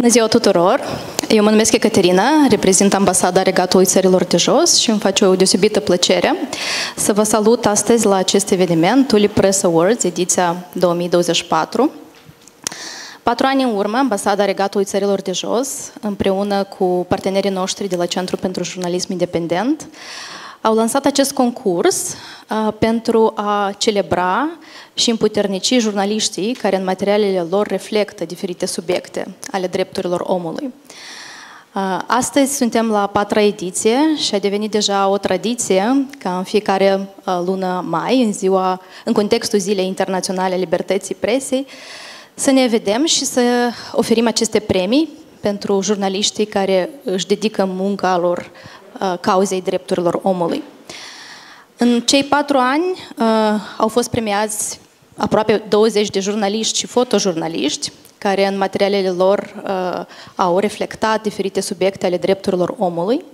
Bună ziua tuturor! Eu mă numesc Ecaterina, reprezint ambasada Regatului Țărilor de Jos și îmi face o deosebită plăcere să vă salut astăzi la acest eveniment, Tulip Press Awards, ediția 2024. Patru ani în urmă, ambasada Regatului Țărilor de Jos, împreună cu partenerii noștri de la Centru pentru Jurnalism Independent, au lansat acest concurs uh, pentru a celebra și împuternici jurnaliștii care în materialele lor reflectă diferite subiecte ale drepturilor omului. Uh, astăzi suntem la patra ediție și a devenit deja o tradiție ca în fiecare uh, lună mai, în, ziua, în contextul Zilei Internaționale a Libertății Presei, să ne vedem și să oferim aceste premii pentru jurnaliștii care își dedică munca lor Uh, cauzei drepturilor omului. În cei patru ani uh, au fost premiați aproape 20 de jurnaliști și fotojurnaliști care în materialele lor uh, au reflectat diferite subiecte ale drepturilor omului.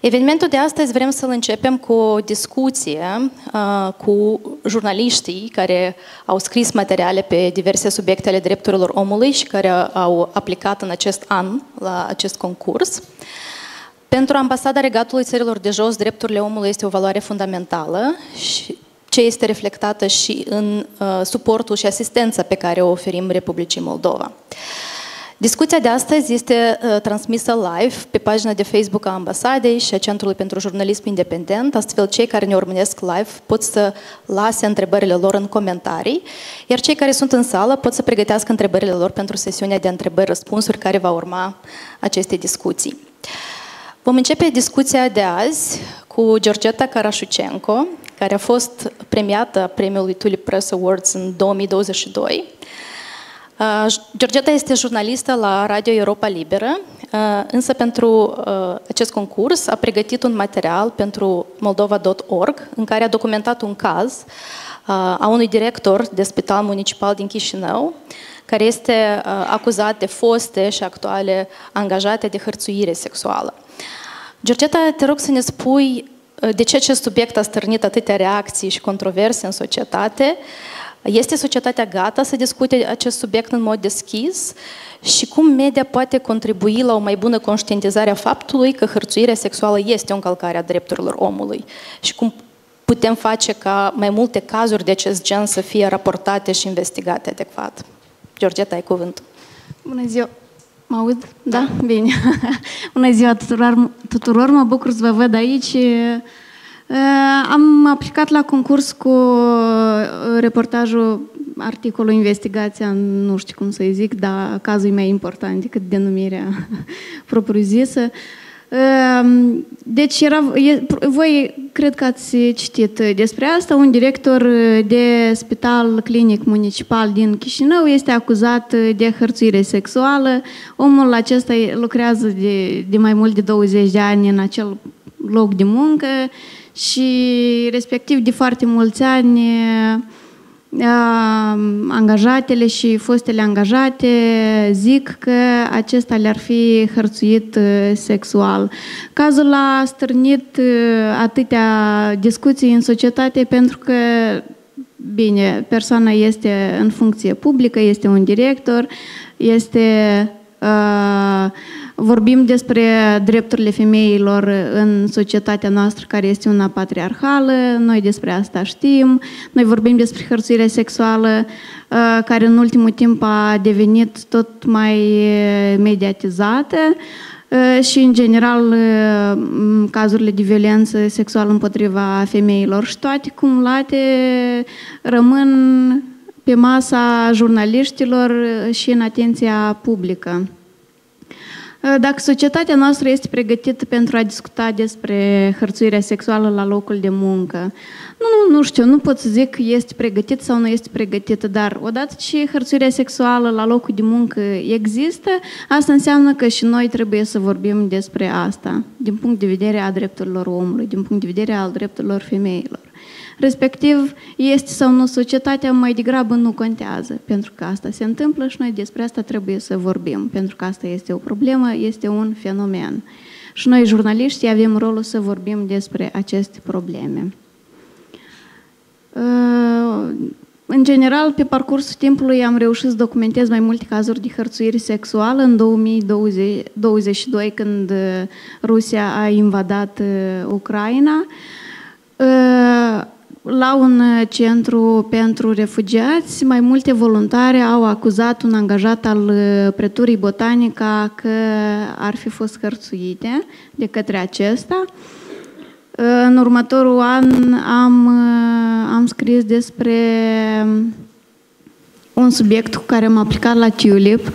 Evenimentul de astăzi vrem să-l începem cu o discuție uh, cu jurnaliștii care au scris materiale pe diverse subiecte ale drepturilor omului și care au aplicat în acest an la acest concurs. Uh, pentru ambasada Regatului Țărilor de Jos, drepturile omului este o valoare fundamentală și ce este reflectată și în uh, suportul și asistența pe care o oferim Republicii Moldova. Discuția de astăzi este uh, transmisă live pe pagina de Facebook a ambasadei și a Centrului pentru Jurnalism Independent, astfel cei care ne urmăresc live pot să lase întrebările lor în comentarii, iar cei care sunt în sală pot să pregătească întrebările lor pentru sesiunea de întrebări-răspunsuri care va urma aceste discuții. Vom începe discuția de azi cu Georgeta Karașucenco, care a fost premiată premiului Tulip Press Awards în 2022. Uh, Georgeta este jurnalistă la Radio Europa Liberă, uh, însă pentru uh, acest concurs a pregătit un material pentru moldova.org în care a documentat un caz a unui director de spital municipal din Chișinău, care este acuzat de foste și actuale angajate de hărțuire sexuală. Georgeta, te rog să ne spui uh, de ce acest subiect a stârnit atâtea reacții și controverse în societate. Este societatea gata să discute acest subiect în mod deschis și cum media poate contribui la o mai bună conștientizare a faptului că hărțuirea sexuală este o încălcare a drepturilor omului și cum putem face ca mai multe cazuri de acest gen să fie raportate și investigate adecvat. Georgeta, ai cuvântul. Bună ziua! Mă aud? Da? Bine. Bună ziua tuturor, tuturor, mă bucur să vă văd aici. Am aplicat la concurs cu reportajul, articolul, investigația, nu știu cum să zic, dar cazul e mai important decât denumirea propriu-zisă. Ehm, deci era, voi cred că ați citit despre asta, un director de spital clinic municipal din Chișinău este acuzat de hărțuire sexuală. Omul acesta lucrează de, de mai mult de 20 de ani în acel loc de muncă și respectiv de foarte mulți ani angajatele și fostele angajate zic că acesta le-ar fi hărțuit sexual. Cazul a stârnit atâtea discuții în societate pentru că Bine, persoana este în funcție publică, este un director, este uh, Vorbim despre drepturile femeilor în societatea noastră care este una patriarhală, noi despre asta știm. Noi vorbim despre hărțuire sexuală uh, care în ultimul timp a devenit tot mai uh, mediatizată uh, și, în general, cazurile de violență sexuală împotriva femeilor și toate cumulate rămân pe masa jurnaliștilor și în atenția publică. Dacă societatea noastră este pregătită pentru a discuta despre hărțuirea sexuală la locul de muncă, nu, nu, nu știu, nu pot să zic că este pregătită sau nu este pregătită, dar odată ce hărțuirea sexuală la locul de muncă există, asta înseamnă că și noi trebuie să vorbim despre asta, din punct de vedere a drepturilor omului, din punct de vedere al drepturilor femeilor. Respectiv, este sau nu societatea, mai degrabă nu contează, pentru că asta se întâmplă și noi despre asta trebuie să vorbim, pentru că asta este o problemă, este un fenomen. Și noi, jurnaliștii, avem rolul să vorbim despre aceste probleme. Uh, în general, pe parcursul timpului am reușit să documentez mai multe cazuri de hărțuire sexuală. În 2022, când Rusia a invadat uh, Ucraina, uh, la un centru pentru refugiați, mai multe voluntari au acuzat un angajat al preturii Botanica că ar fi fost hărțuite de către acesta. În următorul an am, am scris despre un subiect cu care am aplicat la TULIP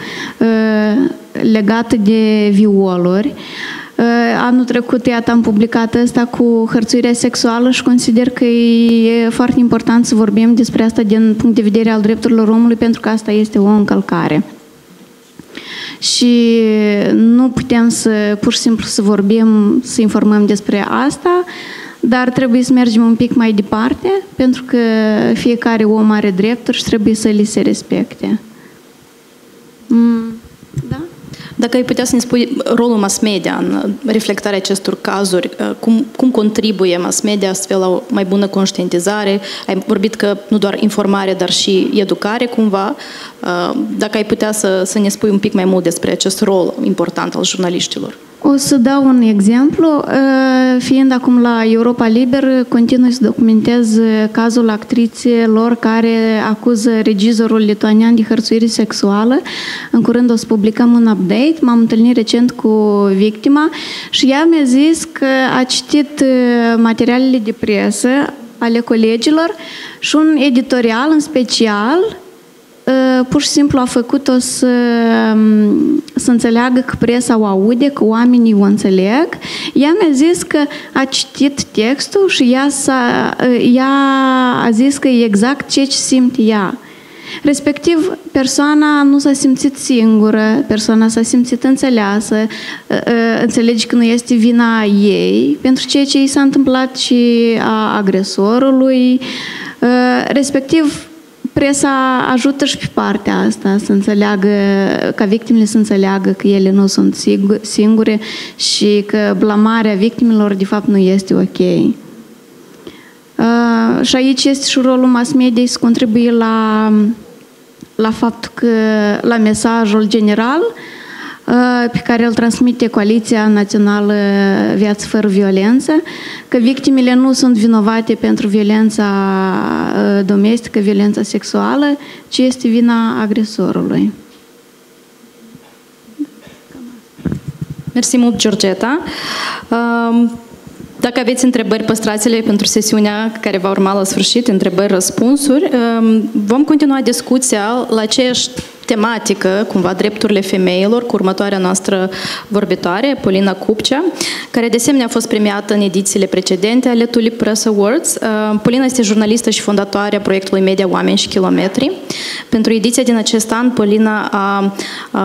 legat de violuri. Anul trecut, iată, am publicat asta cu hărțuirea sexuală și consider că e foarte important să vorbim despre asta din punct de vedere al drepturilor omului, pentru că asta este o încălcare. Și nu putem să pur și simplu să vorbim, să informăm despre asta, dar trebuie să mergem un pic mai departe, pentru că fiecare om are drepturi și trebuie să li se respecte. Mm, da? Dacă ai putea să ne spui rolul mass media în reflectarea acestor cazuri, uh, cum, cum contribuie mass media astfel la o mai bună conștientizare? Ai vorbit că nu doar informare, dar și educare cumva. Uh, dacă ai putea să, să ne spui un pic mai mult despre acest rol important al jurnaliștilor. O să dau un exemplu. Uh, fiind acum la Europa Liber, continui să documentez cazul actrițelor care acuză regizorul lituanian de hărțuire sexuală. În curând o să publicăm un update. M-am întâlnit recent cu victima și ea mi-a zis că a citit uh, materialele de presă ale colegilor și un editorial în special Ă, pur și simplu a făcut-o să, să înțeleagă că presa o aude, că oamenii o înțeleg. Ea mi-a zis că a citit textul și ea, s-a, ă, ea a zis că e exact ce simte ea. Respectiv, persoana nu s-a simțit singură, persoana s-a simțit înțeleasă, ă, înțelege că nu este vina ei pentru ceea ce i s-a întâmplat și a agresorului. Respectiv, presa ajută și pe partea asta să înțeleagă, ca victimele să înțeleagă că ele nu sunt singure și că blamarea victimelor de fapt nu este ok. Uh, și aici este și rolul mass media să contribuie la, la faptul că, la mesajul general uh, pe care îl transmite Coaliția Națională Viață Fără Violență, că victimele nu sunt vinovate pentru violența domestică, violența sexuală, ci este vina agresorului. Mersi mult, Georgeta. Dacă aveți întrebări, păstrați-le pentru sesiunea care va urma la sfârșit, întrebări-răspunsuri. Vom continua discuția la aceeași tematică, cumva drepturile femeilor, cu următoarea noastră vorbitoare, Polina Cupcea, care de asemenea a fost premiată în edițiile precedente ale Tulip Press Awards. Uh, Polina este jurnalistă și fondatoare a proiectului Media Oameni și Kilometri. Pentru ediția din acest an, Polina a,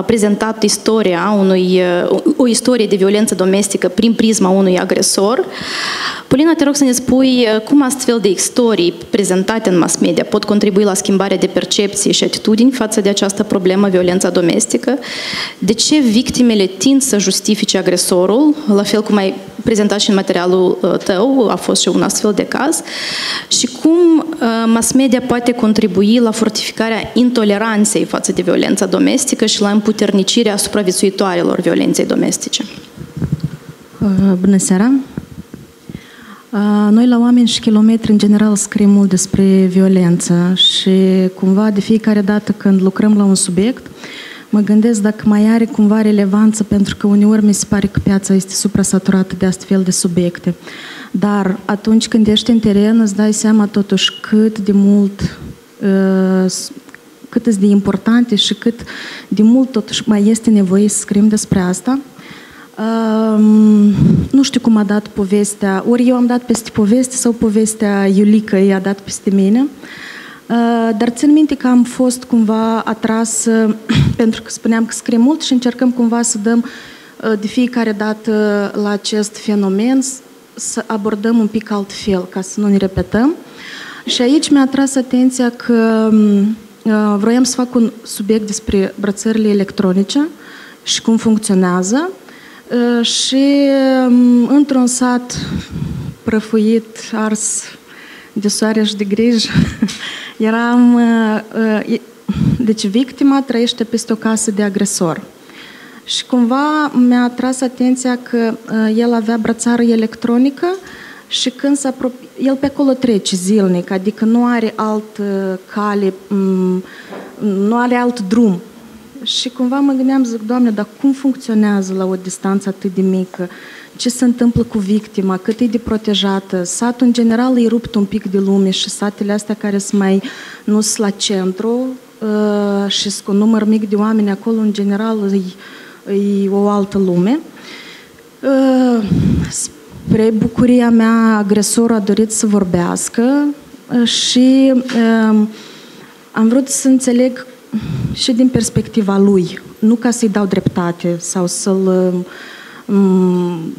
prezentat istoria unui, uh, o istorie de violență domestică prin prisma unui agresor. Polina, te rog să ne spui uh, cum astfel de istorii prezentate în mass media pot contribui la schimbarea de percepție și atitudini față de această problemă, violența domestică, de ce victimele tind să justifice agresorul, la fel cum ai prezentat și în materialul uh, tău, a fost și un astfel de caz, și cum uh, mass media poate contribui la fortificarea intoleranței față de violența domestică și la împuternicirea supraviețuitoarelor violenței domestice. Bună seara! Noi la oameni și kilometri în general scriem mult despre violență și cumva de fiecare dată când lucrăm la un subiect, mă gândesc dacă mai are cumva relevanță pentru că uneori mi se pare că piața este suprasaturată de astfel de subiecte. Dar atunci când ești în teren îți dai seama totuși cât de mult uh, cât de importante și cât de mult totuși mai este nevoie să scriem despre asta. Uh, nu știu cum a dat povestea, ori eu am dat peste poveste sau povestea Iulică i-a dat peste mine, uh, dar țin minte că am fost cumva atras, pentru că spuneam că scriem mult și încercăm cumva să dăm uh, de fiecare dată la acest fenomen să abordăm un pic altfel, ca să nu ne repetăm. Și aici mi-a atras atenția că uh, vroiam să fac un subiect despre brățările electronice și cum funcționează. Uh, și um, într-un sat prăfuit, ars de soare și de grijă, eram... Uh, deci victima trăiește peste o casă de agresor. Și cumva mi-a atras atenția că el avea brățară electronică și când se apropie, el pe acolo trece zilnic, adică nu are alt cale, nu are alt drum. Și cumva mă gândeam, zic, Doamne, dar cum funcționează la o distanță atât de mică? Ce se întâmplă cu victima? Cât e de protejată? Satul, în general, e rupt un pic de lume și satele astea care sunt mai nu sunt la centru uh, și sunt cu un număr mic de oameni acolo, în general, e, e o altă lume. Uh, Spre bucuria mea, agresorul a dorit să vorbească uh, și um, am vrut să înțeleg și din perspectiva lui, nu ca să-i dau dreptate sau să-l... Um,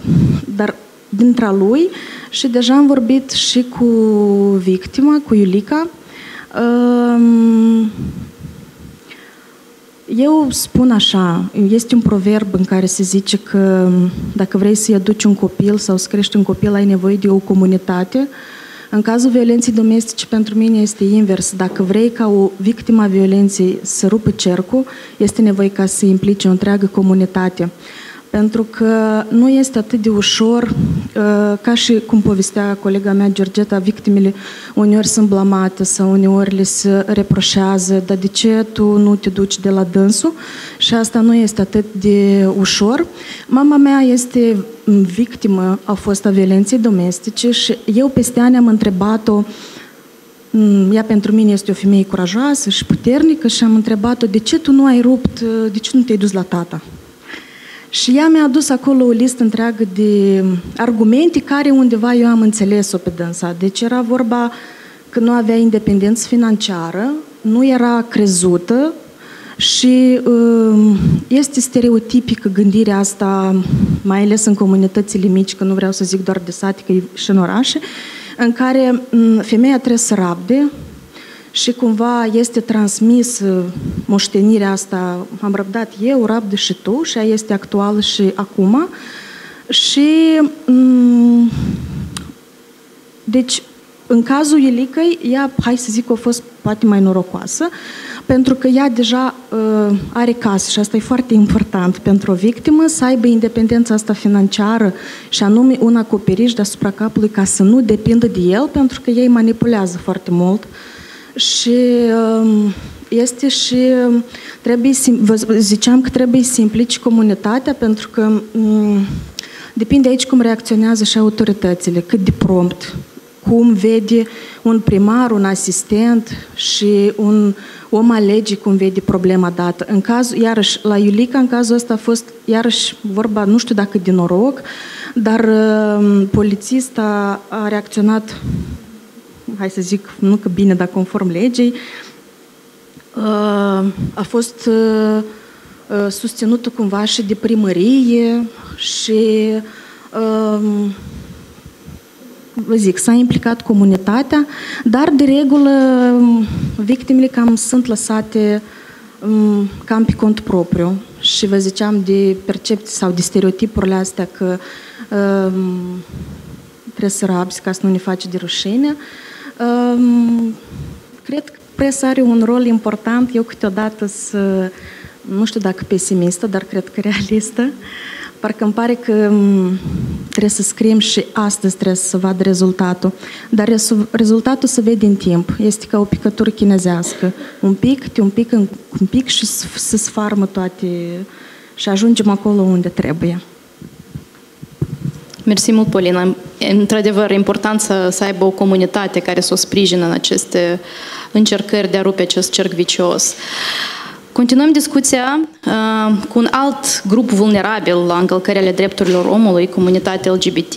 dar dintre lui și deja am vorbit și cu victima, cu Iulica. Um, eu spun așa, este un proverb în care se zice că dacă vrei să-i aduci un copil sau să crești un copil, ai nevoie de o comunitate. În cazul violenței domestice, pentru mine este invers. Dacă vrei ca o victima violenței să rupă cercul, este nevoie ca să implice o întreagă comunitate pentru că nu este atât de ușor, uh, ca și cum povestea colega mea, Georgeta, victimele uneori sunt blamate sau uneori le se reproșează, dar de ce tu nu te duci de la dânsul? Și asta nu este atât de ușor. Mama mea este victimă, a fost a violenței domestice și eu peste ani am întrebat-o mm, ea pentru mine este o femeie curajoasă și puternică și am întrebat-o de ce tu nu ai rupt, de ce nu te-ai dus la tata? Și ea mi-a adus acolo o listă întreagă de argumente care undeva eu am înțeles-o pe dânsa. Deci era vorba că nu avea independență financiară, nu era crezută și um, este stereotipică gândirea asta, mai ales în comunitățile mici, că nu vreau să zic doar de sate, că e și în orașe, în care um, femeia trebuie să rabde, și cumva este transmis uh, moștenirea asta, am răbdat eu, rabdă și tu, și ea este actuală și acum. Și mm, deci, în cazul Elicăi, ea, hai să zic, a fost poate mai norocoasă, pentru că ea deja uh, are casă și asta e foarte important pentru o victimă, să aibă independența asta financiară și anume un acoperiș deasupra capului ca să nu depindă de el, pentru că ei manipulează foarte mult uh, și um, este și trebuie, vă ziceam că trebuie să implici comunitatea pentru că um, depinde aici cum reacționează și autoritățile, cât de prompt, cum vede un primar, un asistent și un om alege cum vede problema dată. În cazul, iarăși, la Iulica, în cazul ăsta a fost, iarăși, vorba, nu știu dacă de noroc, dar uh, polițista a reacționat hai să zic, nu că bine, dar conform legii, uh, a fost uh, uh, susținută cumva și de primărie și vă zic, s-a implicat comunitatea, dar de regulă victimele cam sunt lăsate um, cam pe cont propriu și vă ziceam de percepții sau de stereotipurile astea că um, trebuie să rabzi ca să nu ne faci de rușine. Um, cred că presa are un rol important. Eu câteodată să, nu știu dacă pesimistă, dar cred că realistă. Parcă îmi pare că trebuie să scriem și astăzi trebuie să vadă rezultatul. Dar rezultatul se vede în timp. Este ca o picătură chinezească. Un pic, un pic, un pic și se sfarmă toate și ajungem acolo unde trebuie. Mersi mult, Polina. într-adevăr important să, să aibă o comunitate care să o sprijină în aceste încercări de a rupe acest cerc vicios. Continuăm discuția uh, cu un alt grup vulnerabil la încălcările drepturilor omului, comunitatea LGBT.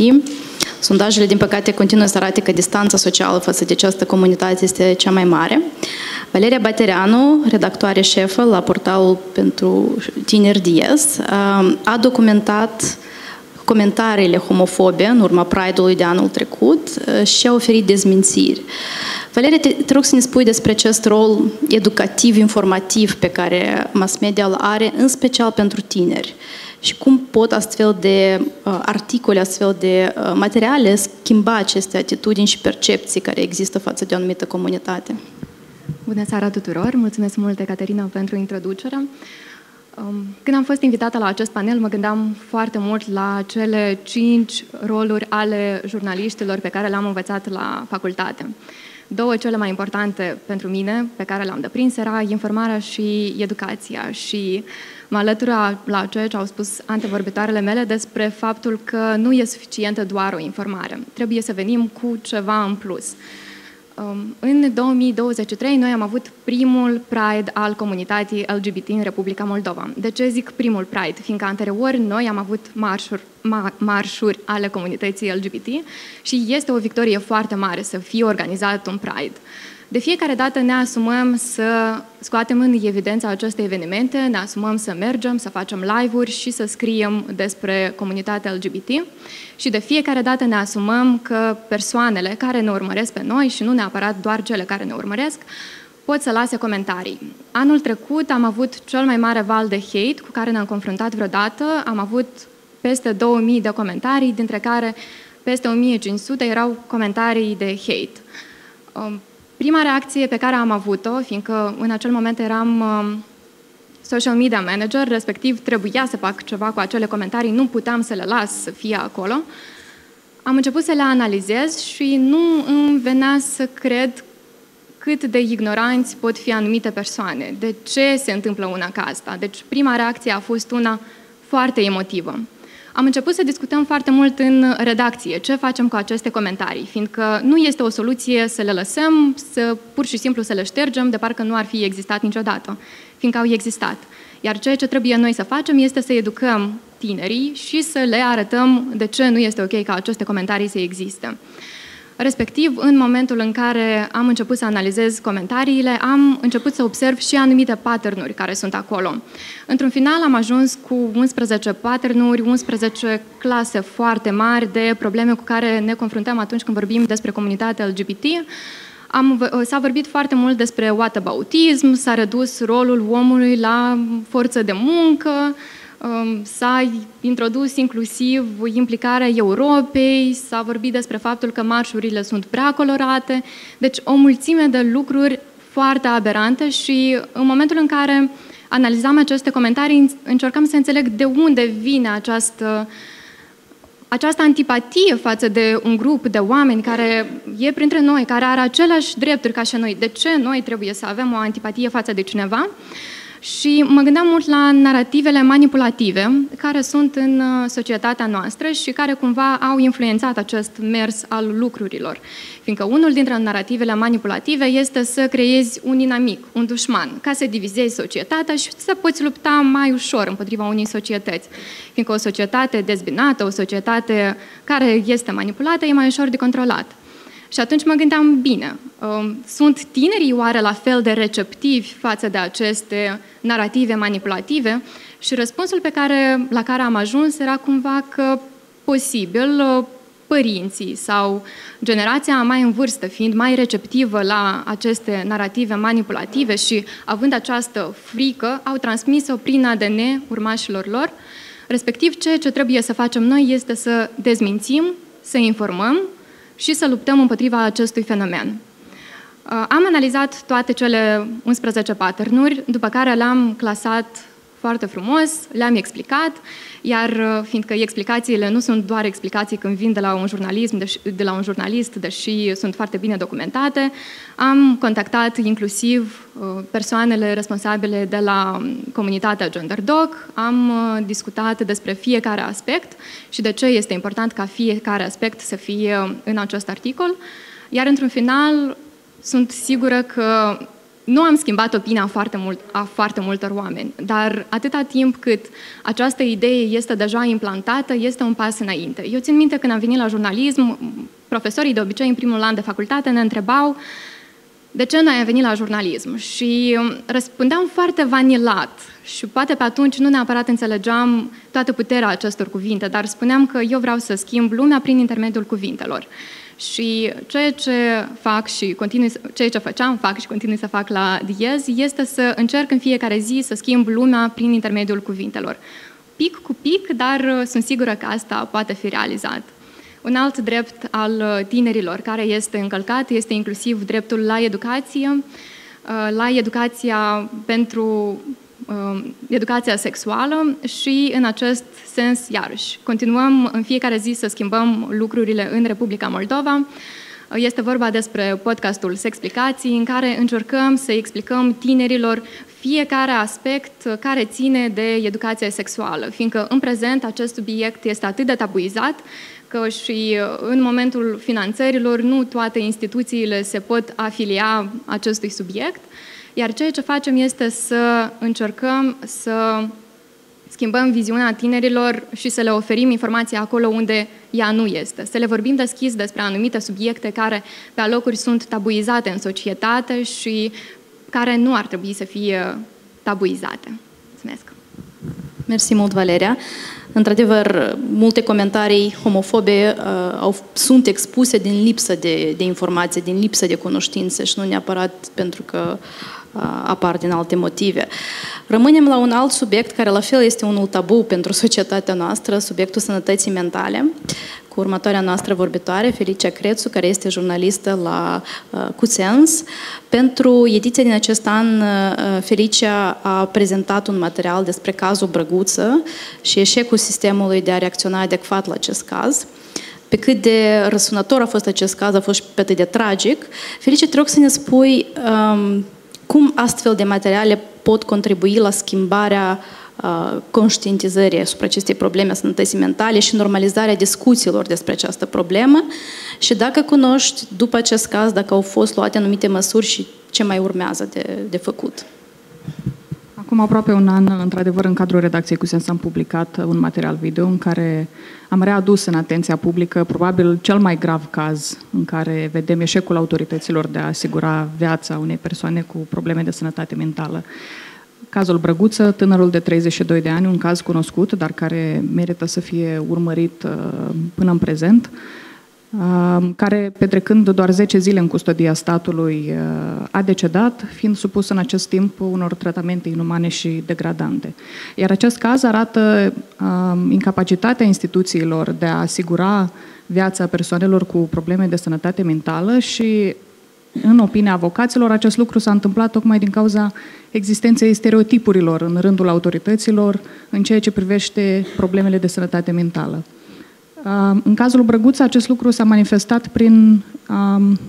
Sondajele, din păcate, continuă să arate că distanța socială față de această comunitate este cea mai mare. Valeria Batereanu, redactoare șefă la portalul pentru tineri Dies, a documentat comentariile homofobe în urma Pride-ului de anul trecut și a oferit dezmințiri. Valeria, te, te rog să ne spui despre acest rol educativ, informativ pe care mass media îl are, în special pentru tineri și cum pot astfel de uh, articole, astfel de uh, materiale schimba aceste atitudini și percepții care există față de o anumită comunitate. Bună seara tuturor! Mulțumesc mult, Caterina, pentru introducere. Um, când am fost invitată la acest panel, mă gândeam foarte mult la cele cinci roluri ale jurnaliștilor pe care le-am învățat la facultate. Două cele mai importante pentru mine, pe care le-am deprins, era informarea și educația. Și mă alătur la ceea ce au spus antevorbitoarele mele despre faptul că nu e suficientă doar o informare. Trebuie să venim cu ceva în plus. Um, în 2023 noi am avut primul Pride al comunității LGBT în Republica Moldova. De ce zic primul Pride? Fiindcă anterior noi am avut marșuri, ma, marșuri ale comunității LGBT și este o victorie foarte mare să fie organizat un Pride. De fiecare dată ne asumăm să scoatem în evidență aceste evenimente, ne asumăm să mergem, să facem live-uri și să scriem despre comunitatea LGBT și de fiecare dată ne asumăm că persoanele care ne urmăresc pe noi și nu neapărat doar cele care ne urmăresc, pot să lase comentarii. Anul trecut am avut cel mai mare val de hate cu care ne-am confruntat vreodată. Am avut peste 2000 de comentarii, dintre care peste 1500 erau comentarii de hate. Um, Prima reacție pe care am avut-o, fiindcă în acel moment eram um, social media manager, respectiv trebuia să fac ceva cu acele comentarii, nu puteam să le las să fie acolo, am început să le analizez și nu îmi venea să cred cât de ignoranți pot fi anumite persoane, de ce se întâmplă una ca asta. Deci prima reacție a fost una foarte emotivă. Am început să discutăm foarte mult în redacție ce facem cu aceste comentarii, fiindcă nu este o soluție să le lăsăm, să pur și simplu să le ștergem, de parcă nu ar fi existat niciodată, fiindcă au existat. Iar ceea ce trebuie noi să facem este să educăm tinerii și să le arătăm de ce nu este ok ca aceste comentarii să existe. Respectiv, în momentul în care am început să analizez comentariile, am început să observ și anumite patternuri care sunt acolo. Într-un final am ajuns cu 11 patternuri, 11 clase foarte mari de probleme cu care ne confruntăm atunci când vorbim despre comunitatea LGBT. Am, s-a vorbit foarte mult despre whataboutism, s-a redus rolul omului la forță de muncă, Um, s-a introdus inclusiv implicarea Europei, s-a vorbit despre faptul că marșurile sunt prea colorate, deci o mulțime de lucruri foarte aberante și în momentul în care analizam aceste comentarii, încercam să înțeleg de unde vine această, această antipatie față de un grup de oameni care e printre noi, care are aceleași drepturi ca și noi. De ce noi trebuie să avem o antipatie față de cineva? Și mă gândeam mult la narativele manipulative care sunt în uh, societatea noastră și care cumva au influențat acest mers al lucrurilor. Fiindcă unul dintre narativele manipulative este să creezi un inamic, un dușman, ca să divizezi societatea și să poți lupta mai ușor împotriva unei societăți. Fiindcă o societate dezbinată, o societate care este manipulată, e mai ușor de controlat. Și atunci mă gândeam, bine, um, sunt tinerii oare la fel de receptivi față de aceste narrative manipulative? Și răspunsul pe care, la care am ajuns era cumva că posibil uh, părinții sau generația mai în vârstă, fiind mai receptivă la aceste narrative manipulative și având această frică, au transmis-o prin ADN urmașilor lor, respectiv ceea ce trebuie să facem noi este să dezmințim, să informăm și să luptăm împotriva acestui fenomen. Uh, am analizat toate cele 11 patternuri, după care le-am clasat foarte frumos, le-am explicat, iar uh, fiindcă explicațiile nu sunt doar explicații când vin de la un jurnalism, de la un jurnalist, deși sunt foarte bine documentate, am contactat inclusiv uh, persoanele responsabile de la um, comunitatea GenderDoc, am uh, discutat despre fiecare aspect și de ce este important ca fiecare aspect să fie în acest articol, iar într-un final sunt sigură că nu am schimbat opinia foarte mult, a foarte multor oameni, dar atâta timp cât această idee este deja implantată, este un pas înainte. Eu țin minte când am venit la jurnalism, profesorii de obicei în primul an de facultate ne întrebau de ce noi am venit la jurnalism? Și um, răspundeam foarte vanilat și poate pe atunci nu neapărat înțelegeam toată puterea acestor cuvinte, dar spuneam că eu vreau să schimb lumea prin intermediul cuvintelor. Și ceea ce fac și continui, ceea ce făceam, fac și continui să fac la Diez, este să încerc în fiecare zi să schimb lumea prin intermediul cuvintelor. Pic cu pic, dar uh, sunt sigură că asta poate fi realizat. Un alt drept al uh, tinerilor care este încălcat este inclusiv dreptul la educație, uh, la educația pentru Um, educația sexuală și în acest sens, iarăși, continuăm în fiecare zi să schimbăm lucrurile în Republica Moldova. Este vorba despre podcastul Sexplicații, în care încercăm să explicăm tinerilor fiecare aspect care ține de educația sexuală, fiindcă în prezent acest subiect este atât de tabuizat că și în momentul finanțărilor nu toate instituțiile se pot afilia acestui subiect. Iar ceea ce facem este să încercăm să schimbăm viziunea tinerilor și să le oferim informația acolo unde ea nu este. Să le vorbim deschis despre anumite subiecte care pe alocuri sunt tabuizate în societate și care nu ar trebui să fie tabuizate. Mulțumesc! Mersi mult, Valeria. Într-adevăr, multe comentarii homofobe uh, au, sunt expuse din lipsă de, de informație, din lipsă de cunoștințe și nu neapărat pentru că uh, apar din alte motive. Rămânem la un alt subiect care la fel este unul tabu pentru societatea noastră, subiectul sănătății mentale, cu următoarea noastră vorbitoare, Felicia Crețu, care este jurnalistă la uh, Cuțens. Pentru ediția din acest an, uh, Felicia a prezentat un material despre cazul Brăguță și eșecul sistemului de a reacționa adecvat la acest caz. Pe cât de răsunător a fost acest caz, a fost și pe atât de tragic. Felicia, te rog să ne spui um, cum astfel de materiale pot contribui la schimbarea uh, conștientizării asupra acestei probleme a sănătății mentale și normalizarea discuțiilor despre această problemă și dacă cunoști după acest caz, dacă au fost luate anumite măsuri și ce mai urmează de, de făcut. Acum aproape un an, într-adevăr, în cadrul redacției cu sens am publicat un material video în care am readus în atenția publică probabil cel mai grav caz în care vedem eșecul autorităților de a asigura viața unei persoane cu probleme de sănătate mentală. Cazul Brăguță, tânărul de 32 de ani, un caz cunoscut, dar care merită să fie urmărit uh, până în prezent care, petrecând doar 10 zile în custodia statului, uh, a decedat, fiind supus în acest timp unor tratamente inumane și degradante. Iar acest caz arată incapacitatea instituțiilor de a asigura viața persoanelor cu probleme de sănătate mentală și în opinia avocaților, acest lucru s-a întâmplat tocmai din cauza existenței stereotipurilor în rândul autorităților în ceea ce privește problemele de sănătate mentală. În cazul Brăguță, acest lucru s-a manifestat prin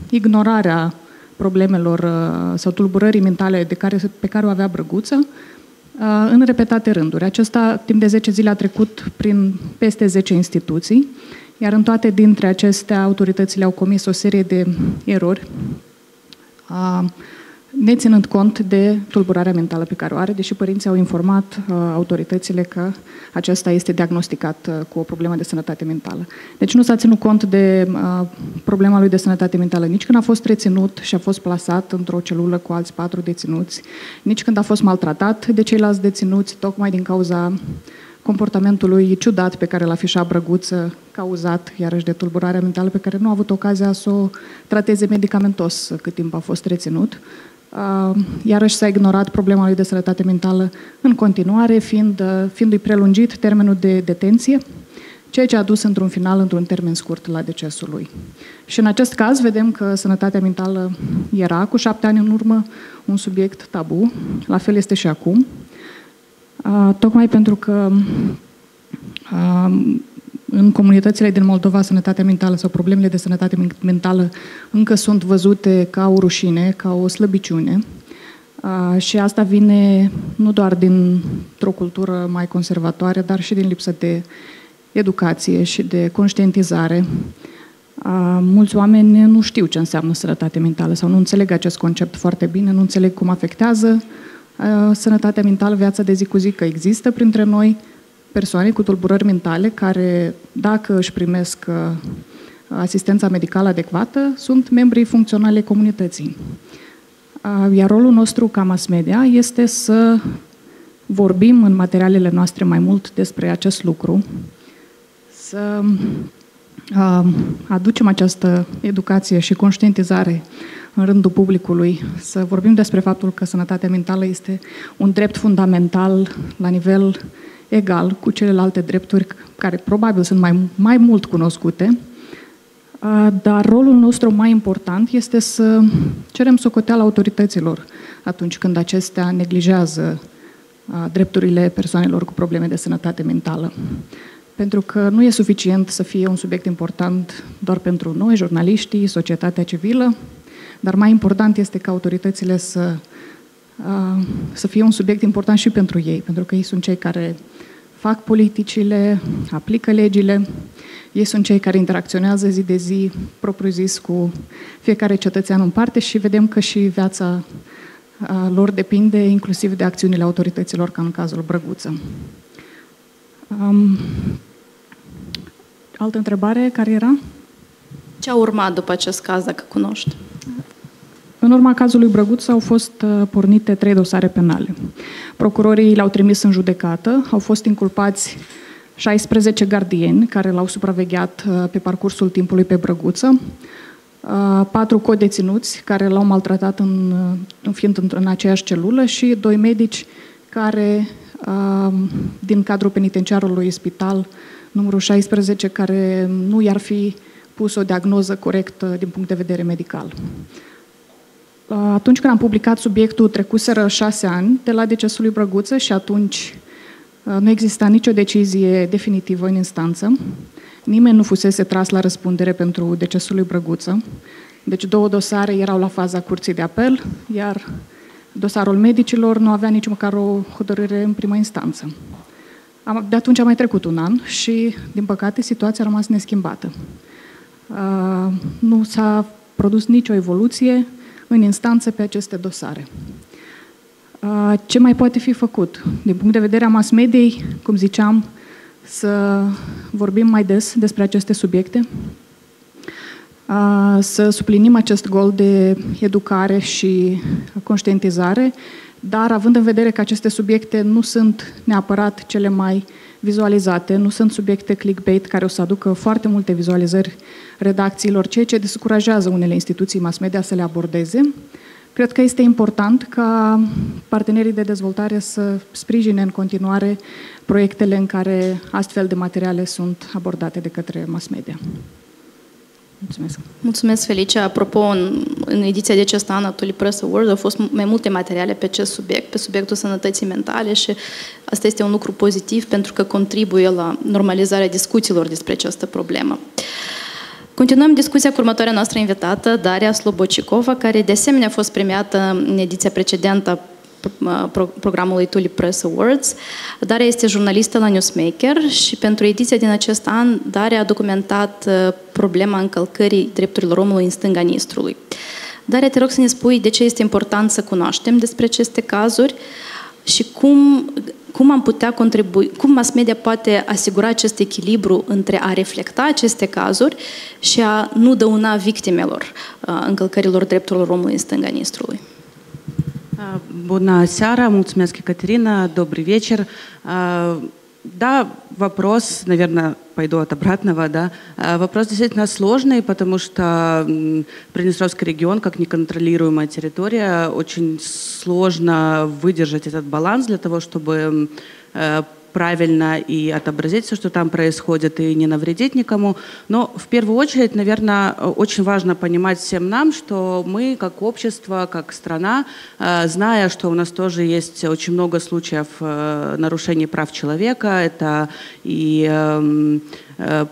ignorarea problemelor uh, sau tulburării mentale de care, pe care o avea Brăguță uh, în repetate rânduri. Acesta, timp de 10 zile, a trecut prin peste 10 instituții, iar în toate dintre acestea, autoritățile au comis o serie de erori neținând cont de tulburarea mentală pe care o are, deși părinții au informat uh, autoritățile că acesta este diagnosticat uh, cu o problemă de sănătate mentală. Deci nu s-a ținut cont de uh, problema lui de sănătate mentală nici când a fost reținut și a fost plasat într-o celulă cu alți patru deținuți, nici când a fost maltratat de ceilalți deținuți, tocmai din cauza comportamentului ciudat pe care l-a afișat Brăguță, cauzat iarăși de tulburarea mentală pe care nu a avut ocazia să o trateze medicamentos cât timp a fost reținut. Uh, iarăși s-a ignorat problema lui de sănătate mentală în continuare, fiind, uh, fiindu-i prelungit termenul de detenție, ceea ce a dus într-un final, într-un termen scurt, la decesul lui. Și în acest caz vedem că sănătatea mentală era cu șapte ani în urmă un subiect tabu, la fel este și acum. Tocmai pentru că în comunitățile din Moldova sănătatea mentală sau problemele de sănătate mentală încă sunt văzute ca o rușine, ca o slăbiciune. Și asta vine nu doar dintr-o cultură mai conservatoare, dar și din lipsă de educație și de conștientizare. Mulți oameni nu știu ce înseamnă sănătate mentală sau nu înțeleg acest concept foarte bine, nu înțeleg cum afectează sănătatea mentală, viața de zi cu zi, că există printre noi persoane cu tulburări mentale care, dacă își primesc asistența medicală adecvată, sunt membrii funcționale comunității. Iar rolul nostru ca mass media este să vorbim în materialele noastre mai mult despre acest lucru, să aducem această educație și conștientizare în rândul publicului, să vorbim despre faptul că sănătatea mentală este un drept fundamental la nivel egal cu celelalte drepturi care probabil sunt mai, mai mult cunoscute, dar rolul nostru mai important este să cerem socoteala autorităților atunci când acestea neglijează drepturile persoanelor cu probleme de sănătate mentală. Pentru că nu e suficient să fie un subiect important doar pentru noi, jurnaliștii, societatea civilă, dar mai important este ca autoritățile să, să fie un subiect important și pentru ei, pentru că ei sunt cei care fac politicile, aplică legile, ei sunt cei care interacționează zi de zi, propriu-zis, cu fiecare cetățean în parte și vedem că și viața lor depinde inclusiv de acțiunile autorităților, ca în cazul Brăguță. Um, altă întrebare care era? Ce a urmat după acest caz, dacă cunoști? În urma cazului Brăguț au fost uh, pornite trei dosare penale. Procurorii le-au trimis în judecată, au fost inculpați 16 gardieni care l-au supravegheat uh, pe parcursul timpului pe Brăguță, uh, patru codeținuți care l-au maltratat în, în fiind în aceeași celulă și doi medici care, din cadrul penitenciarului spital numărul 16, care nu i-ar fi pus o diagnoză corectă din punct de vedere medical. Atunci când am publicat subiectul, trecuseră șase ani de la decesul lui Brăguță și atunci nu exista nicio decizie definitivă în instanță. Nimeni nu fusese tras la răspundere pentru decesul lui Brăguță. Deci două dosare erau la faza curții de apel, iar dosarul medicilor nu avea nici măcar o hotărâre în prima instanță. De atunci a mai trecut un an și, din păcate, situația a rămas neschimbată. Nu s-a produs nicio evoluție, în instanță pe aceste dosare. Ce mai poate fi făcut? Din punct de vedere a mass mediei, cum ziceam, să vorbim mai des despre aceste subiecte, să suplinim acest gol de educare și conștientizare, dar având în vedere că aceste subiecte nu sunt neapărat cele mai vizualizate, nu sunt subiecte clickbait care o să aducă foarte multe vizualizări redacțiilor, ceea ce descurajează unele instituții mass media să le abordeze. Cred că este important ca partenerii de dezvoltare să sprijine în continuare proiectele în care astfel de materiale sunt abordate de către mass media. Mulțumesc. Mulțumesc, Felicia. Apropo, în, în ediția de acest an a Tulip Press Award au fost mai multe materiale pe acest subiect, pe subiectul sănătății mentale și asta este un lucru pozitiv pentru că contribuie la normalizarea discuțiilor despre această problemă. Continuăm discuția cu următoarea noastră invitată, Daria Slobocicova, care de asemenea a fost premiată în ediția precedentă programului Tulip Press Awards. Daria este jurnalistă la Newsmaker și pentru ediția din acest an, Daria a documentat uh, problema încălcării drepturilor omului în stânga Nistrului. Daria, te rog să ne spui de ce este important să cunoaștem despre aceste cazuri și cum, cum am putea contribui, cum mass media poate asigura acest echilibru între a reflecta aceste cazuri și a nu dăuna victimelor uh, încălcărilor drepturilor omului în stânga Nistrului. Bună seara, mulțumesc, Екатерина, добрый вечер. Да, вопрос, наверное, пойду от обратного, да. Вопрос действительно сложный, потому что Приднестровский регион, как неконтролируемая территория, очень сложно выдержать этот баланс для того, чтобы правильно и отобразить все, что там происходит, и не навредить никому. Но в первую очередь, наверное, очень важно понимать всем нам, что мы как общество, как страна, э, зная, что у нас тоже есть очень много случаев э, нарушений прав человека, это и эм,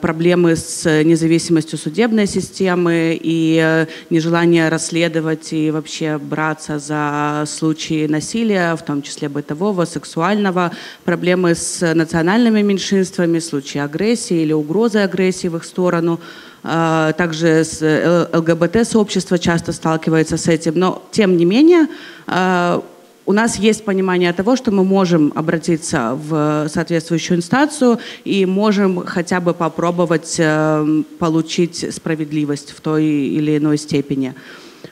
проблемы с независимостью судебной системы и э, нежелание расследовать и вообще браться за случаи насилия, в том числе бытового, сексуального, проблемы с национальными меньшинствами, случаи агрессии или угрозы агрессии в их сторону. Э, также ЛГБТ-сообщество часто сталкивается с этим. Но, тем не менее, у нас есть понимание того, что мы можем обратиться в соответствующую инстанцию и можем хотя бы попробовать э, получить справедливость в той или иной степени.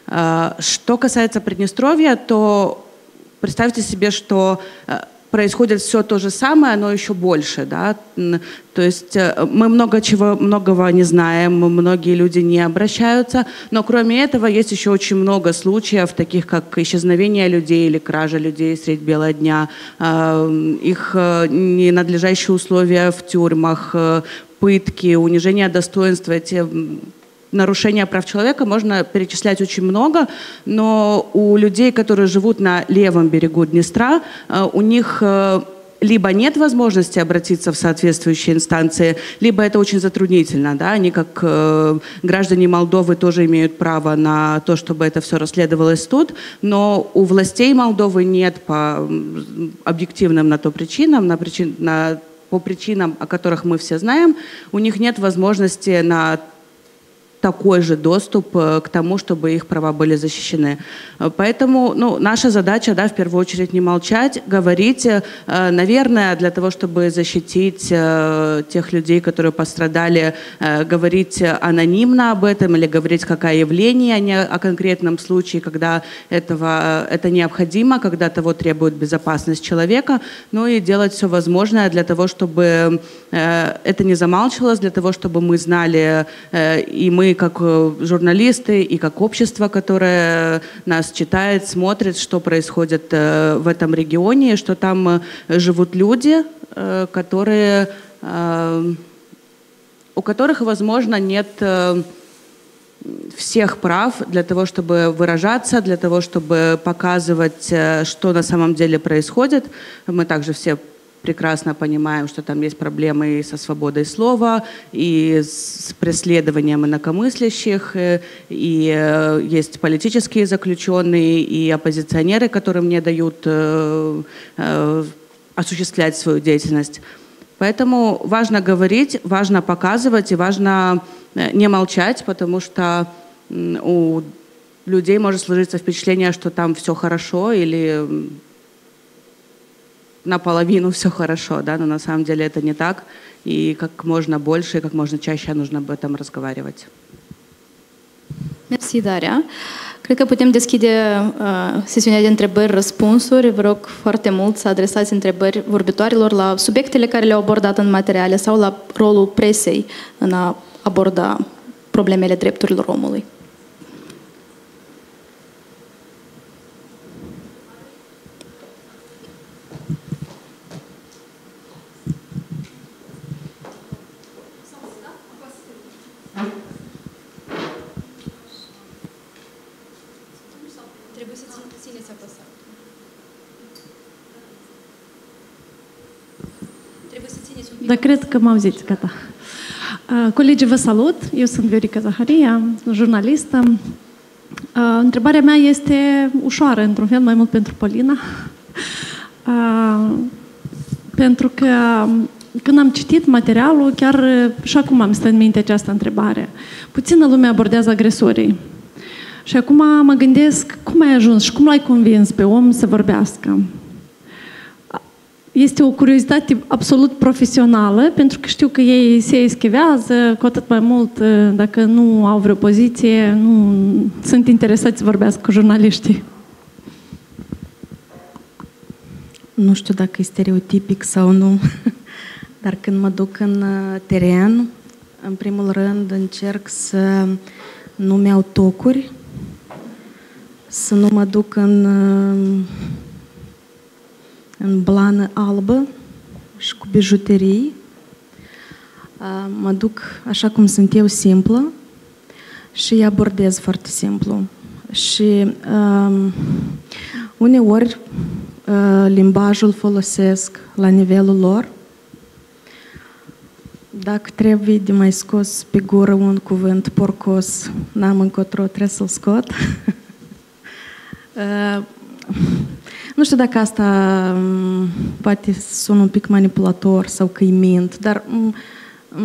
Э, что касается Приднестровья, то представьте себе, что э, происходит все то же самое, но еще больше, да, то есть э, мы много чего, многого не знаем, многие люди не обращаются, но кроме этого есть еще очень много случаев, таких как исчезновение людей или кража людей средь бела дня, э, их э, ненадлежащие условия в тюрьмах, пытки, унижение достоинства, эти нарушения прав человека можно перечислять очень много, но у людей, которые живут на левом берегу Днестра, э, у них э, либо нет возможности обратиться в соответствующие инстанции, либо это очень затруднительно. Да? Они, как э, граждане Молдовы, тоже имеют право на то, чтобы это все расследовалось тут, но у властей Молдовы нет по объективным на то причинам, на причин, на, по причинам, о которых мы все знаем, у них нет возможности на такой же доступ э, к тому, чтобы их права были защищены. Э, поэтому ну, наша задача, да, в первую очередь, не молчать, говорить, э, наверное, для того, чтобы защитить тех людей, которые пострадали, говорить анонимно об этом или говорить как о явлении, а не о конкретном случае, когда этого, это необходимо, когда того требует безопасность человека, ну и делать все возможное для того, чтобы это не замалчивалось, для того, чтобы мы знали и мы как э, журналисты, и как общество, которое нас читает, смотрит, что происходит э, в этом регионе, что там э, живут люди, которые, у которых, возможно, нет всех прав для того, чтобы выражаться, для того, чтобы показывать, что на самом деле происходит. Мы также все прекрасно понимаем, что там есть проблемы и со свободой слова, и с преследованием инакомыслящих, э, и э, есть политические заключенные, и оппозиционеры, которым не дают э, осуществлять свою деятельность. Поэтому важно говорить, важно показывать и важно не молчать, потому что у людей может сложиться впечатление, что там все хорошо или наполовину все хорошо, да, но на самом деле это не так. И как можно больше и как можно чаще нужно об этом разговаривать. Mersi, Daria. Cred că putem deschide uh, sesiunea de întrebări-răspunsuri. Vă rog foarte mult să adresați întrebări vorbitoarelor la subiectele care le-au abordat în materiale sau la rolul presei în a aborda problemele drepturilor omului. Dar cred că m-au zis, gata. Colegii, vă salut. Eu sunt Viorica Zaharia, jurnalistă. Întrebarea mea este ușoară, într-un fel, mai mult pentru Polina. Pentru că când am citit materialul, chiar și acum am stă în minte această întrebare. Puțină lume abordează agresorii. Și acum mă gândesc cum ai ajuns și cum l-ai convins pe om să vorbească. Este o curiozitate absolut profesională, pentru că știu că ei se eschivează, cu atât mai mult dacă nu au vreo poziție, nu sunt interesați să vorbească cu jurnaliștii. Nu știu dacă e stereotipic sau nu, dar când mă duc în teren, în primul rând încerc să nu-mi iau tocuri, să nu mă duc în în blană albă, și cu bijuterii. Mă duc așa cum sunt eu, simplă, și îi abordez foarte simplu. Și um, uneori uh, limbajul folosesc la nivelul lor. Dacă trebuie de mai scos pe gură un cuvânt porcos, n-am încotro, trebuie să-l scot. uh, nu știu dacă asta um, poate sună un pic manipulator sau că mint, dar um,